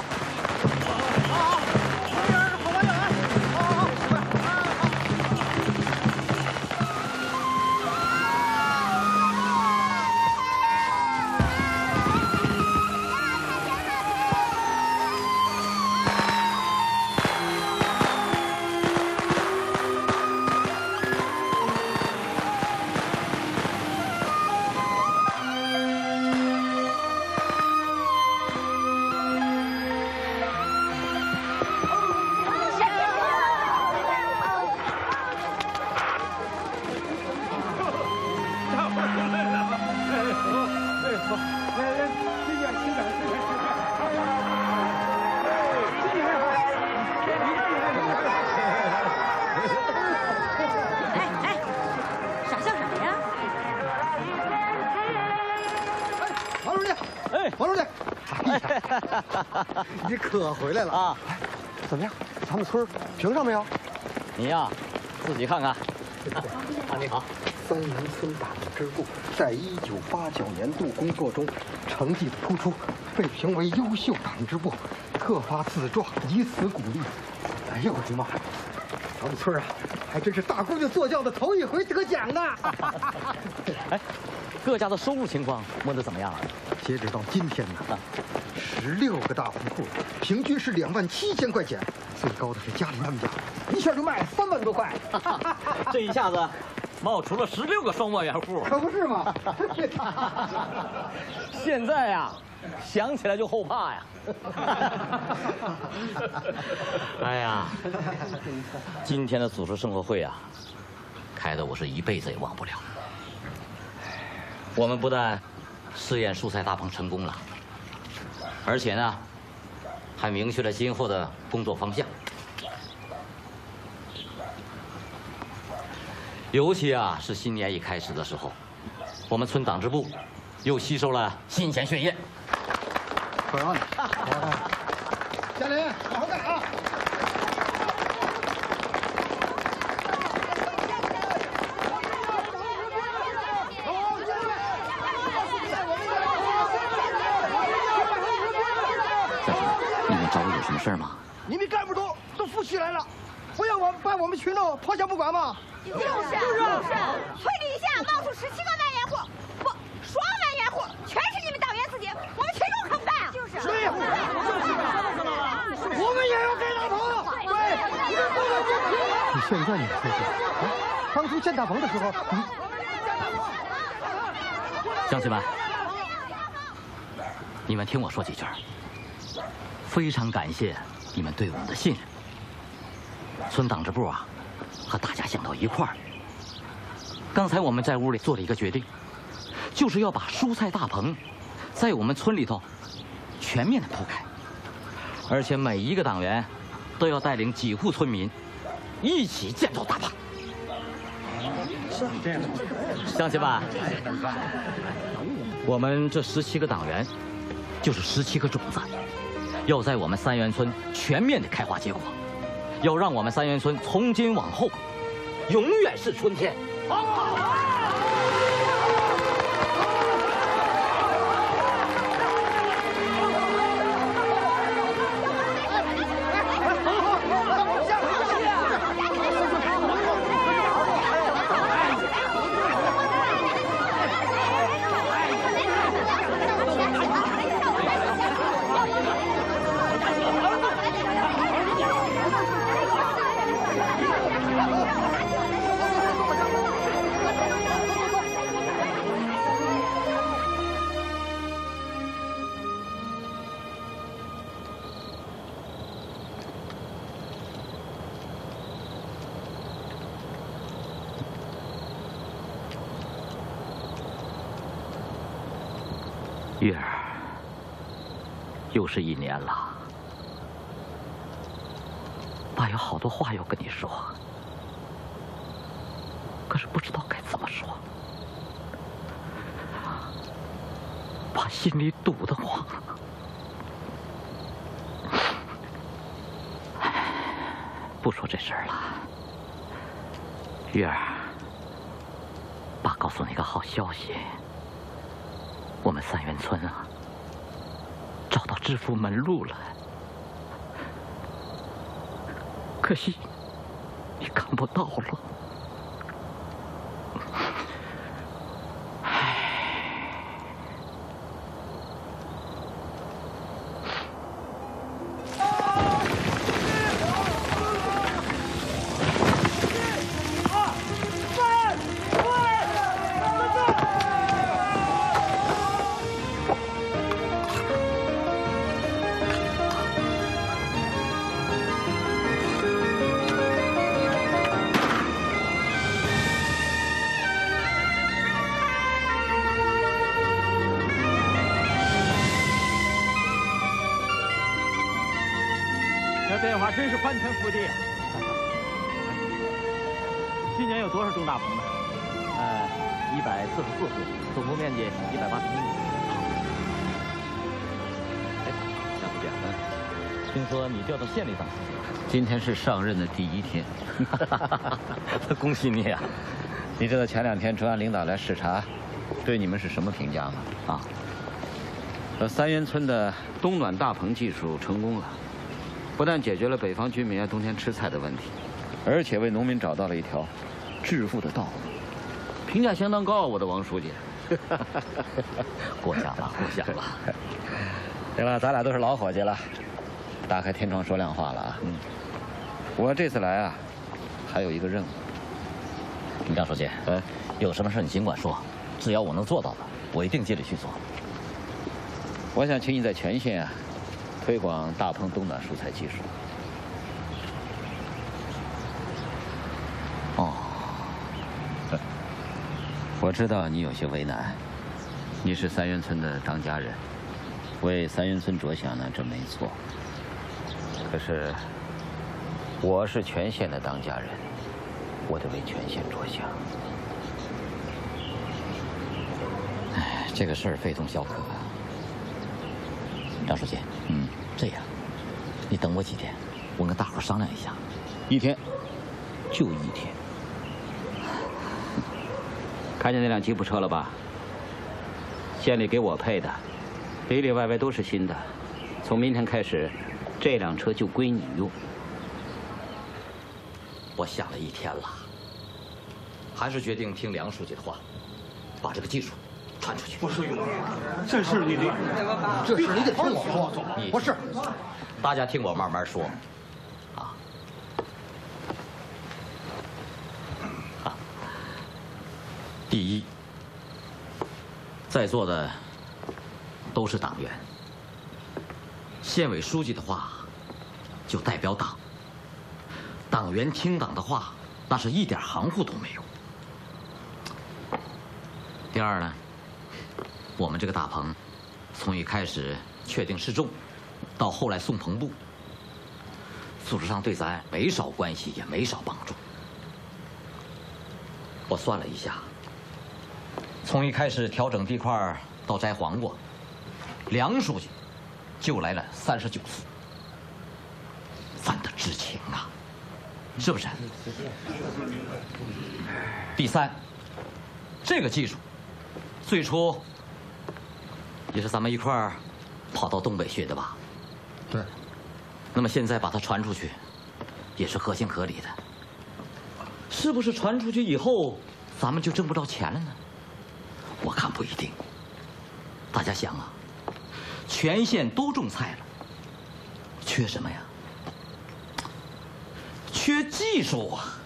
可 回来了啊！怎么样，咱们村评上没有？
你呀，自己看看。
啊，你好。三元村党支部在一九八九年度工作中成绩突出，被评为优秀党支部，特发自状以此鼓励。哎呦我的妈！咱们村啊，还真是大姑娘坐轿的头一回得奖呢。
哎，各家的收入情况摸得怎么样啊？
截止到今天呢，十六个大户户，平均是两万七千块钱，最高的是家里他们家，一下就卖三万多块。
这一下子冒出了十六个双万元户，
可不是吗？
现在呀，想起来就后怕呀。哎呀，今天的组织生活会啊，开的我是一辈子也忘不了。我们不但试验蔬菜大棚成功了，而且呢，还明确了今后的工作方向。尤其啊，是新年一开始的时候，我们村党支部又吸收了新鲜血液。
可让你，嘉林，好好干啊！
你们找我有什么事儿吗？
你们干部都都富起来了，不要我把我们群众抛下不管吗？
就是就是，村里一下冒出十七个万元户，不，双万元户，全是你们党员自己，我们群众可不干啊！就是，
对，我们也要盖大棚。对，
你现在你说说，当初建大棚的时候，你
乡亲们，你听我说几句。非常感谢你们对我们的信任。村党支部啊，和大家想到一块儿。刚才我们在屋里做了一个决定，就是要把蔬菜大棚在我们村里头全面的铺开，而且每一个党员都要带领几户村民一起建造大棚。
是这样。
乡亲们，我们这十七个党员就是十七颗种子，要在我们三元村全面的开花结果，要让我们三元村从今往后永远是春天。月儿，又是一年了，爸有好多话要跟你说，可是不知道该怎么说，爸心里堵得慌。不说这事儿了，月儿，爸告诉你个好消息。我们三元村啊，找到致富门路了。可惜，你看不到了。
今
天是上任的第一天，
恭喜你啊！
你知道前两天中央领导来视察，对你们是什么评价吗？啊，说三元村的冬暖大棚技术成功了，不但解决了北方居民啊冬天吃菜的问题，而且为农民找到了一条致富的道路，评价相当高啊！我的王书记，
过奖了，过奖了。
行了，咱俩都是老伙计了，打开天窗说亮话了啊！嗯，我这次来啊，还有一个任务。
张书记，呃，有什么事你尽管说，只要我能做到的，我一定尽力去做。
我想请你在全县啊，推广大棚冬暖蔬菜技术。
哦，
我知道你有些为难，你是三元村的当家人，为三元村着想呢，这没错。可是，我是全县的当家人。我得为全县着想。
哎，这个事儿非同小可啊。张书记，嗯，这样，你等我几天，我跟大伙商量一下。
一天，就一天。看见那辆吉普车了吧？县里给我配的，里里外外都是新的。从明天开始，这辆车就归你用。
我想了一天了，还是决定听梁书记的话，把这个技术传出去。
不是永玉，这事你得，
这事你得听我说。不是，
大家听我慢慢说。啊，啊，第一，在座的都是党员，县委书记的话就代表党。党员听党的话，那是一点含糊都没有。第二呢，我们这个大棚，从一开始确定示众，到后来送棚布，组织上对咱没少关系，也没少帮助。我算了一下，从一开始调整地块到摘黄瓜，梁书记就来了三十九次，咱的知情啊！是不是？第三，这个技术最初也是咱们一块儿跑到东北学的吧？
对。
那么现在把它传出去，也是合情合理的。是不是传出去以后，咱们就挣不着钱了呢？我看不一定。大家想啊，全县都种菜了，缺什么呀？缺技术啊！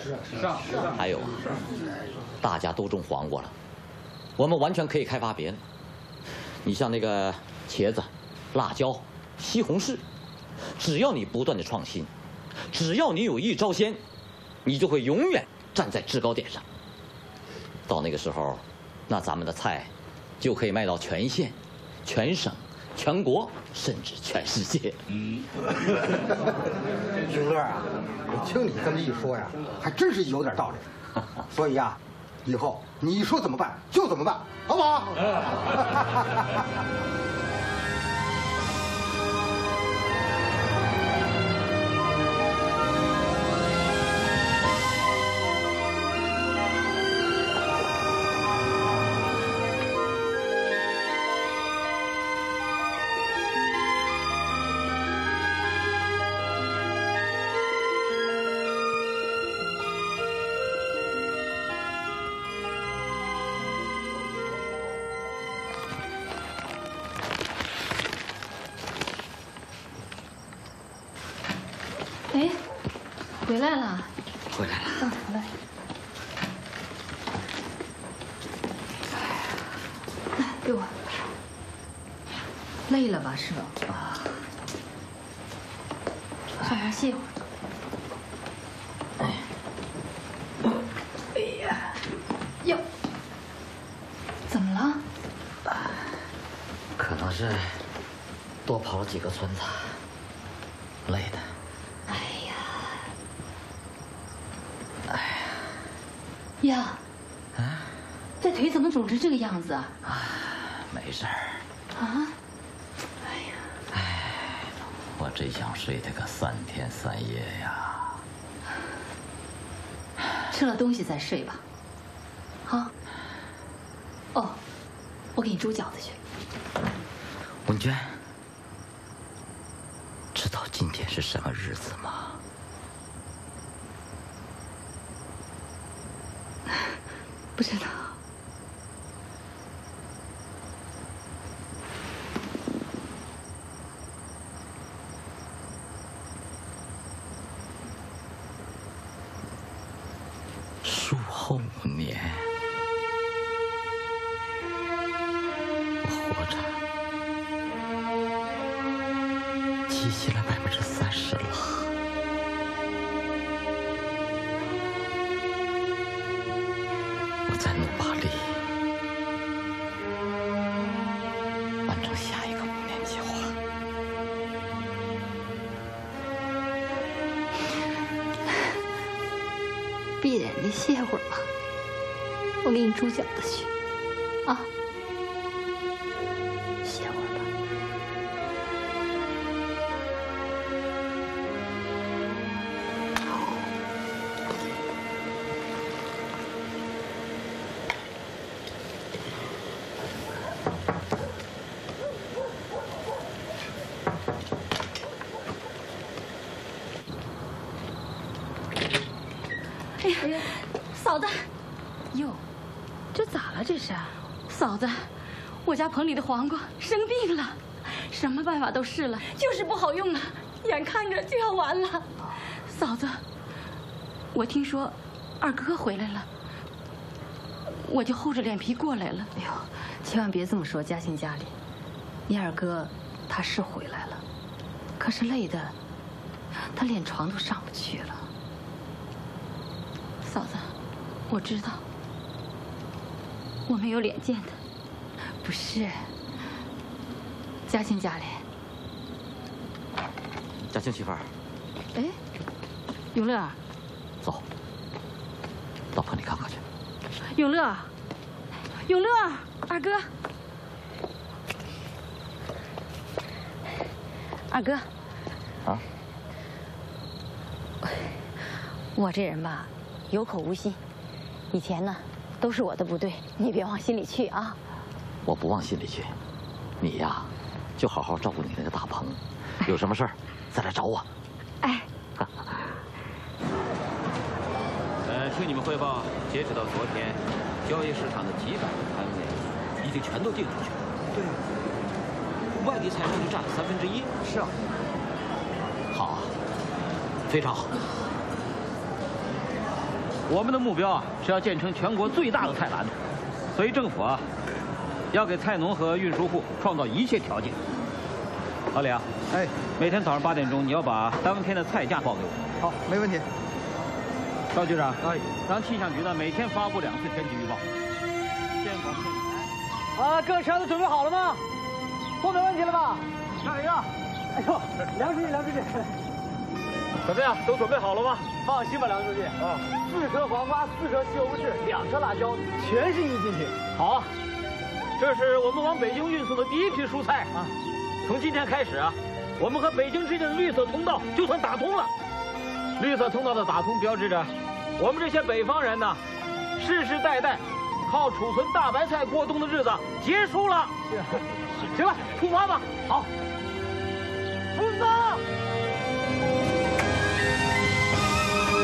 是啊是啊是啊！
还有啊，大家都种黄瓜了，我们完全可以开发别的。你像那个茄子、辣椒、西红柿，只要你不断的创新，只要你有一招鲜，你就会永远站在制高点上。到那个时候，那咱们的菜就可以卖到全县、全省。全国甚至全世界。
嗯，景乐啊，我听你这么一说呀，还真是有点道理。所以啊，以后你说怎么办就怎么办，好不好？
回来了。
回来了。
嗯，来。来，给我。累了吧，师傅？啊。上床歇会儿。哎呀，哟，怎么了？
可能是多跑了几个村子，累的。
哎呀，哎呀，呀，啊，这腿怎么肿成这个样子啊？
没事儿。
啊？
我真想睡他个三天三夜呀！
吃了东西再睡吧。好。哦，我给你煮饺子家棚里的黄瓜生病了，什么办法都试了，就是不好用啊，眼看着就要完了。嫂子，我听说二哥回来了，我就厚着脸皮过来了。哎呦，千万别这么说，嘉欣家里，你二哥他是回来了，可是累的，他连床都上不去了。嫂子，我知道，我没有脸见他。不是，嘉庆家里，
嘉庆媳妇儿，
哎，永乐，
走，到棚里看看去。
永乐，永乐，二哥，二哥，
啊，
我这人吧，有口无心，以前呢都是我的不对，你别往心里去啊。
我不往心里去，你呀，就好好照顾你那个大鹏，有什么事儿再来找我。
哎，
呃，听你们汇报，截止到昨天，交易市场的几百个摊位已经全都订出去了。对啊，外地采购就占了三分之一。是啊。好啊，非常好。我们的目标啊是要建成全国最大的菜篮子，所以政府啊要给菜农和运输户创造一切条件。老李啊，哎，每天早上八点钟你要把当天的菜价报给我。
好，没问题。
赵局长，哎，咱气象局呢每天发布两次天气预报。
啊，各车都准备好了吗？都没问题了吧？
上一个。
哎呦，梁书记，梁书记，
怎么样？都准备好了吗？
放心吧，梁书记。啊，四车黄瓜，四车西红柿，两车辣椒，全是一斤品。
好啊，这是我们往北京运送的第一批蔬菜啊。从今天开始啊，我们和北京之间的绿色通道就算打通了。绿色通道的打通，标志着我们这些北方人呢，世世代代靠储存大白菜过冬的日子结束了。行了，出发吧。好，出发。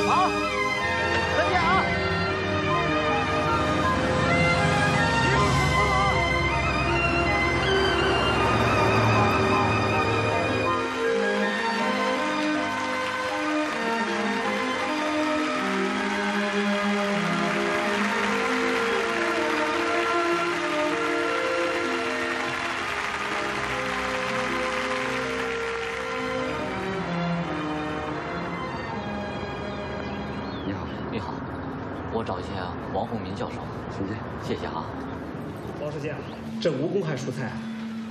好，
蔬菜啊，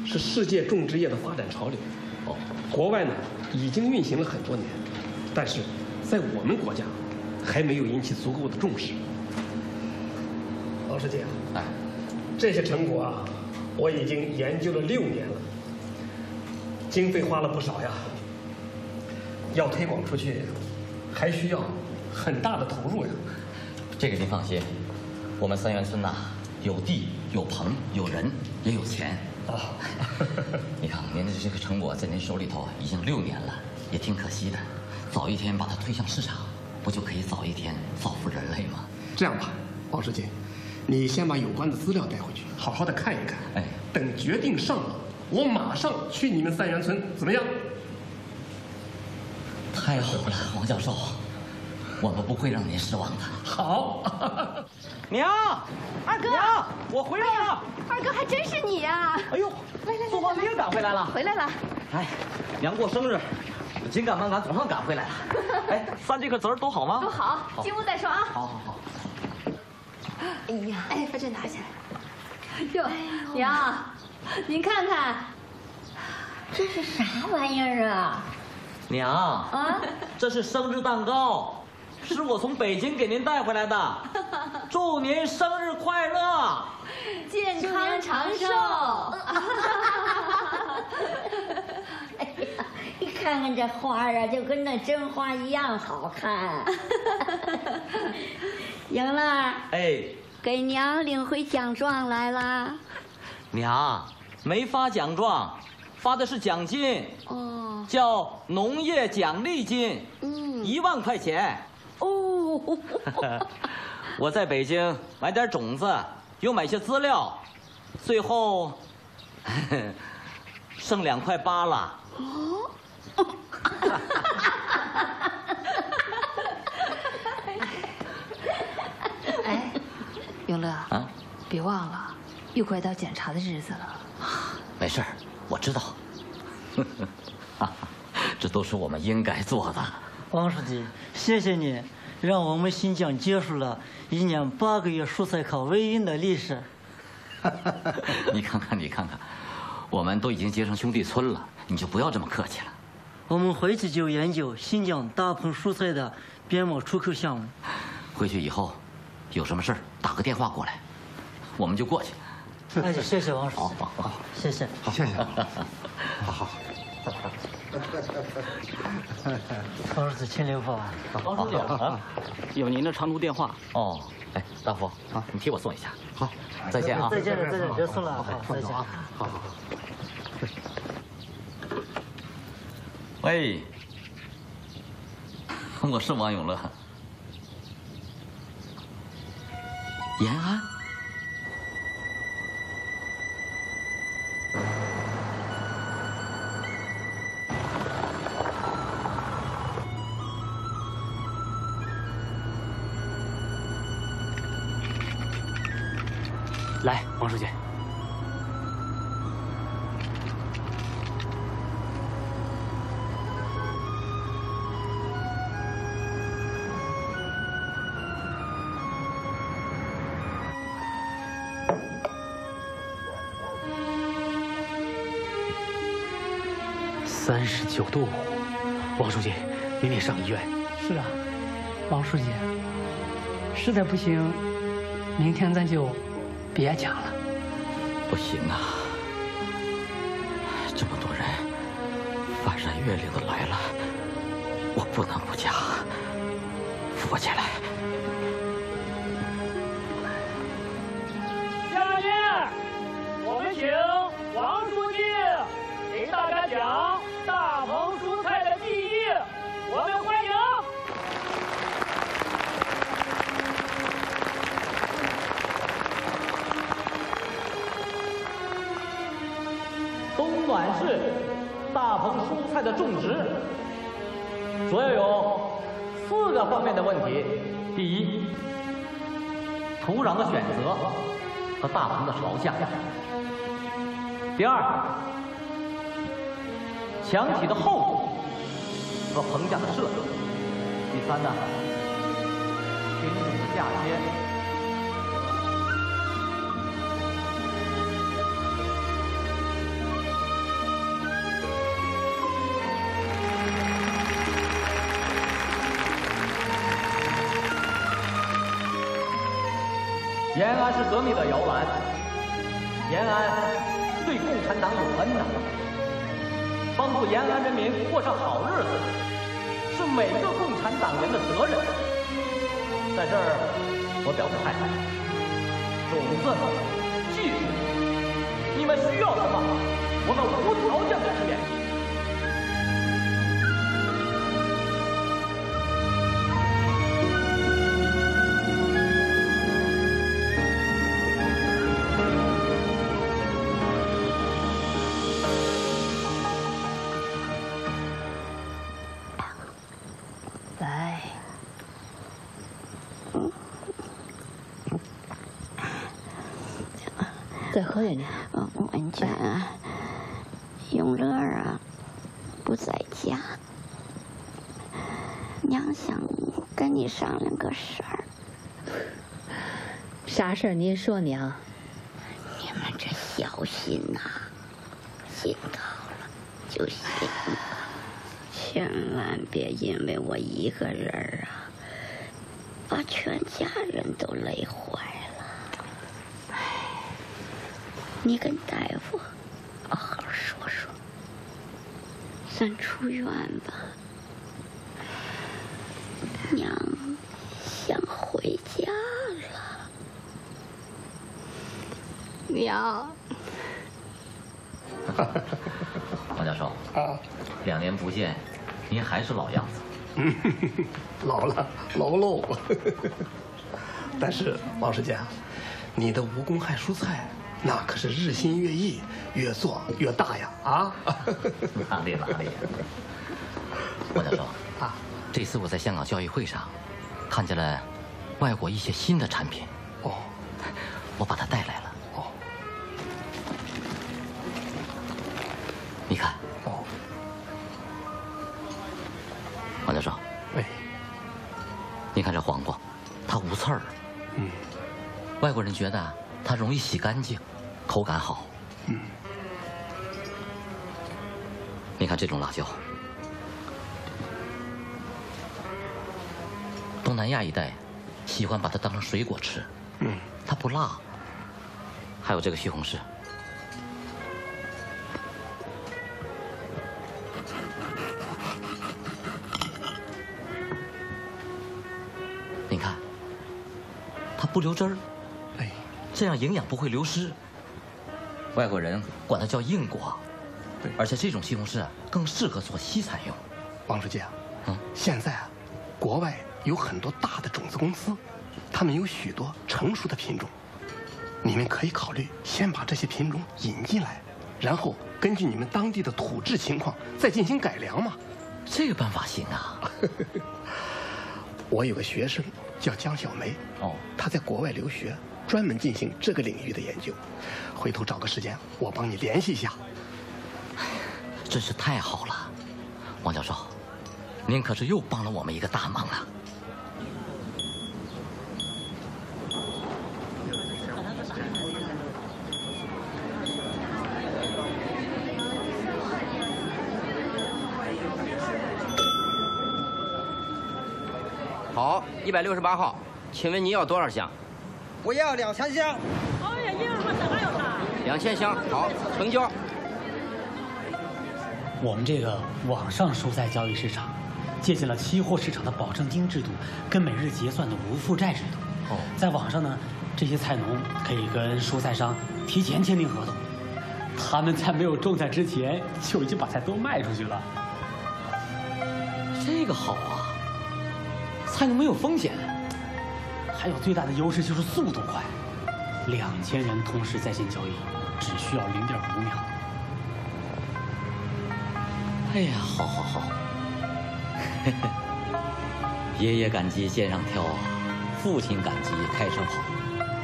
是世界种植业的发展潮流。
哦，
国外呢已经运行了很多年，但是在我们国家还没有引起足够的重视。王书记啊，
哎，
这些成果啊，我已经研究了六年了，经费花了不少呀。要推广出去，还需要很大的投入呀。
这个您放心，我们三元村呐，有地、有棚、有人，也有钱。
啊，
你看您的这个成果在您手里头已经六年了，也挺可惜的。早一天把它推向市场，不就可以早一天造福人类吗？
这样吧，王书记，你先把有关的资料带回去，好好的看一看。
哎，
等决定上了，我马上去你们三元村，怎么样？
太好了，王教授，我们不会让您失望的。
好，
娘，
二哥，
娘，我回来了。
二哥还真是你呀！
哎呦，
来来，
宋芳你也赶回来了。
回来了。
哎，娘过生日，紧赶慢赶，总算赶回来了。哎，三这个侄儿都好吗？
都好，进屋再说啊。
好好好。
哎呀，哎，把这拿起来。哟，娘，您看看，
这是啥玩意儿啊？
娘，啊，这是生日蛋糕，是我从北京给您带回来的，祝您生日快乐，
健康长寿。
哎呀，你看看这花啊，就跟那真花一样好看。赢了，
哎，
给娘领回奖状来啦。
娘，没发奖状，发的是奖金。
哦，
叫农业奖励金，
嗯，
一万块钱。
哦，
我在北京买点种子，又买些资料，最后 剩两块八了。哦，
哎，永乐
啊，
别忘了，又快到检查的日子了。
没事儿，我知道。这都是我们应该做的。
王书记，谢谢你，让我们新疆结束了一年八个月蔬菜靠维运的历史。
你看看，你看看，我们都已经结成兄弟村了，你就不要这么客气了。
我们回去就研究新疆大棚蔬菜的边贸出口项目。
回去以后，有什么事儿打个电话过来，我们就过去。
哎，谢谢王书记。
好，好，好，
谢谢，
好，谢谢。好好。
王书记，请留步。
王书记啊，有您的长途电话。
哦，哎，大福啊，你替我送一下。
好，
再见啊。
再见了，再见，别送了，好，再见。
好好好。
喂，我是王永乐。延安。
王书记。三十九度五，王书记，您得上医院。
是啊，王书记，实在不行，明天咱就别讲了。
不行啊，这么多人，翻山越岭的来了，我不能不嫁。扶我起来。
菜的种植，主要有四个方面的问题。第一，土壤的选择和大棚的朝向；第二，墙体的厚度和棚架的设计；第三呢，
品种的嫁接。延安是革命的摇篮，延安对共产党有恩呐。帮助延安人民过上好日子，是每个共产党员的责任。在这儿，我表个态：种子、技术，你们需要什么，我们无条件的支援。
再喝点呢。嗯，俺家永乐啊不在家，娘想跟你商量个事儿。
啥事儿？您说，娘。
你们这小心呐，心到了就行了，千万别因为我一个人啊，把全家人都累坏。你跟大夫好好说说，咱出院吧。娘想回家了。
娘。
王教授啊，两年不见，您还是老样子。
老了，老喽。但是王世坚，你的无公害蔬菜。那可是日新月异，越做越大呀！啊，
哪里哪里。王教授啊，这次我在香港交易会上看见了外国一些新的产品，哦，我把它带来了。哦，你看，哦，王教授，哎，你看这黄瓜，它无刺儿，嗯，外国人觉得它容易洗干净。口感好，嗯。你看这种辣椒，东南亚一带喜欢把它当成水果吃，嗯，它不辣。还有这个西红柿，你看，它不留汁儿，哎，这样营养不会流失。外国人管它叫硬果，对，而且这种西红柿啊更适合做西餐用。
王书记啊，嗯，现在啊，国外有很多大的种子公司，他们有许多成熟的品种，你们可以考虑先把这些品种引进来，然后根据你们当地的土质情况再进行改良嘛。
这个办法行啊。
我有个学生叫江小梅，哦，她在国外留学。专门进行这个领域的研究，回头找个时间我帮你联系一下。
真是太好了，王教授，您可是又帮了我们一个大忙啊。
好，一百六十八号，请问您要多少箱？
我要两千箱。
两千箱，好，成交。
我们这个网上蔬菜交易市场，借鉴了期货市场的保证金制度跟每日结算的无负债制度。哦，在网上呢，这些菜农可以跟蔬菜商提前签订合同，他们在没有种菜之前就已经把菜都卖出去了。
这个好啊，菜农没有风险。
还有最大的优势就是速度快，两千人同时在线交易，只需要零点五秒。
哎呀，好好好！爷爷赶集线上跳，父亲赶集开车跑，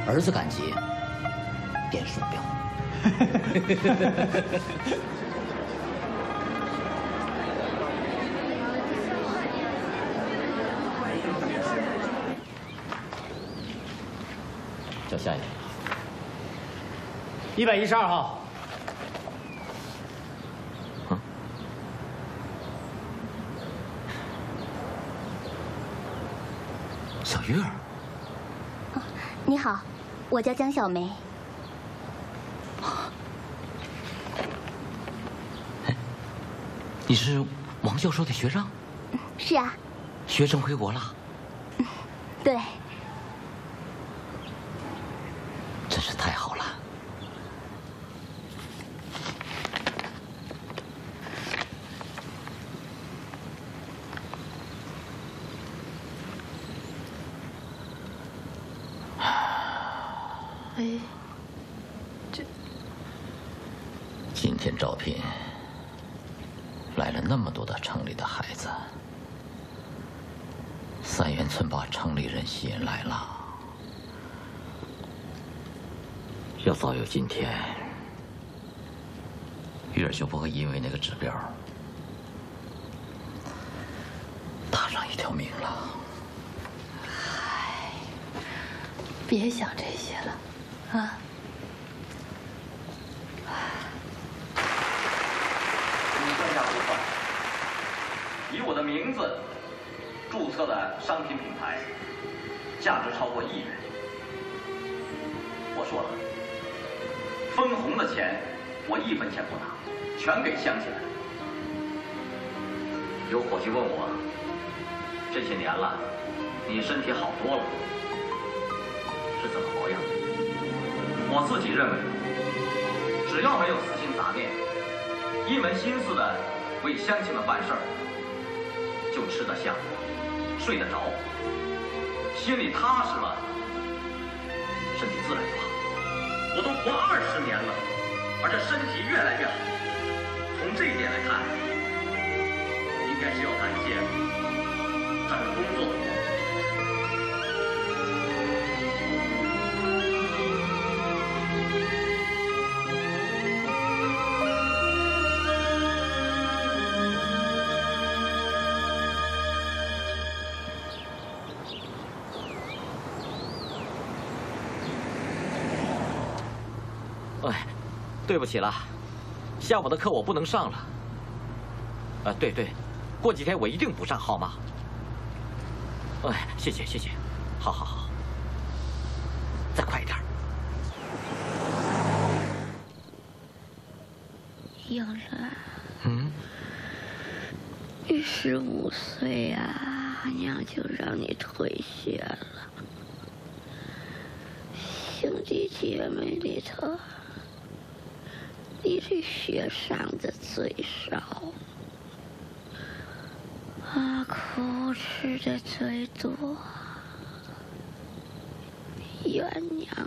儿子赶集点鼠标。
叫下一个。
一百一十二号。
小月儿，
你好，我叫江小梅。
你是王教授的学生？
是啊，
学生回国了，
对，
真是太好了。
哎，这
今天招聘来了那么多的城里的孩子，三元村把城里人吸引来了。要早有今天，月儿就不会边搭上一条命了。
别想这
有伙计问我，这些年了，你身体好多了，是怎么保养的？我自己认为，只要没有私心杂念。一门心思的为乡亲们办事儿，就吃得下，睡得着，心里踏实了，身体自然就好。我都活二十年了，而这身体越来越好。从这一点来看，应该是要干一些咱的工作。哎，对不起了，下午的课我不能上了。啊，对对，过几天我一定补上，好吗？哎，谢谢谢谢，好好好，再快一点。
杨然，
嗯，
你十五岁呀、娘就让你退学了。兄弟姐妹里头，你这学上的最少，啊，苦吃的最多。原谅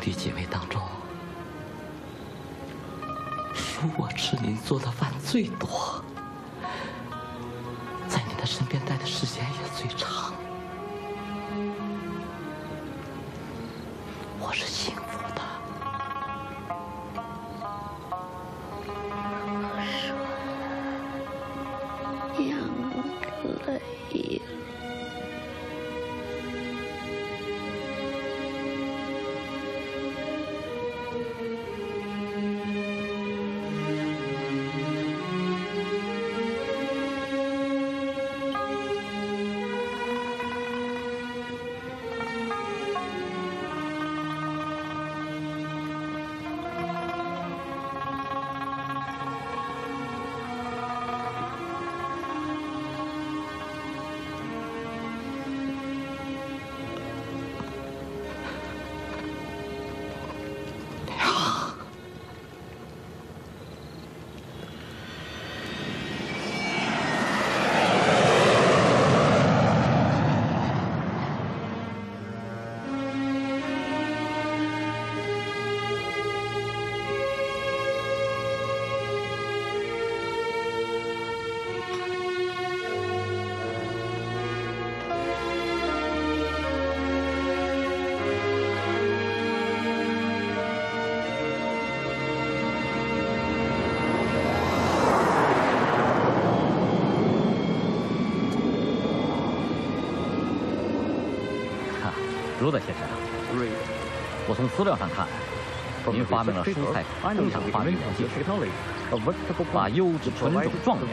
弟姐妹当中，恕我吃您做的饭最多，资料上看，您发明了蔬菜生产发明技术，把优质纯种状元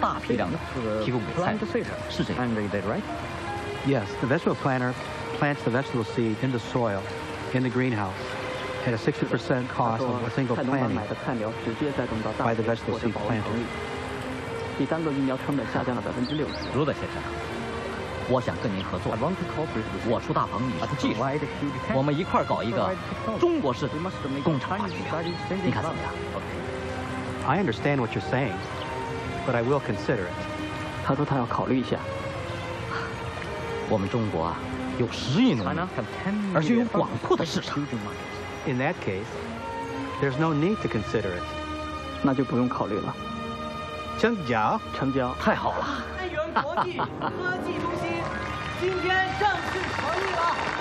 大批量的提供给菜农，是这样。
Yes, the vegetable planter plants the vegetable seed in the soil, in the greenhouse, at a 60% cost of a single
菜农把
planting
买的菜苗直接栽种到大
by the vegetable
者
seed
保温棚
planter.
里。第三个育苗成本下降了百分之六十。
如德先生，我想跟您合作。我出大棚，你出技术，我们一块儿搞一个中国式的工厂化育苗，你看怎么样
？I understand what you're saying, but I will consider it.
他说他要考虑一下。
我们中国啊，有十亿农民，而且有广阔的市场。
In that case, there's no need to consider it.
那就不用考虑了。
成交，
成交，
太好了。
国际科技中心今天正式成立了。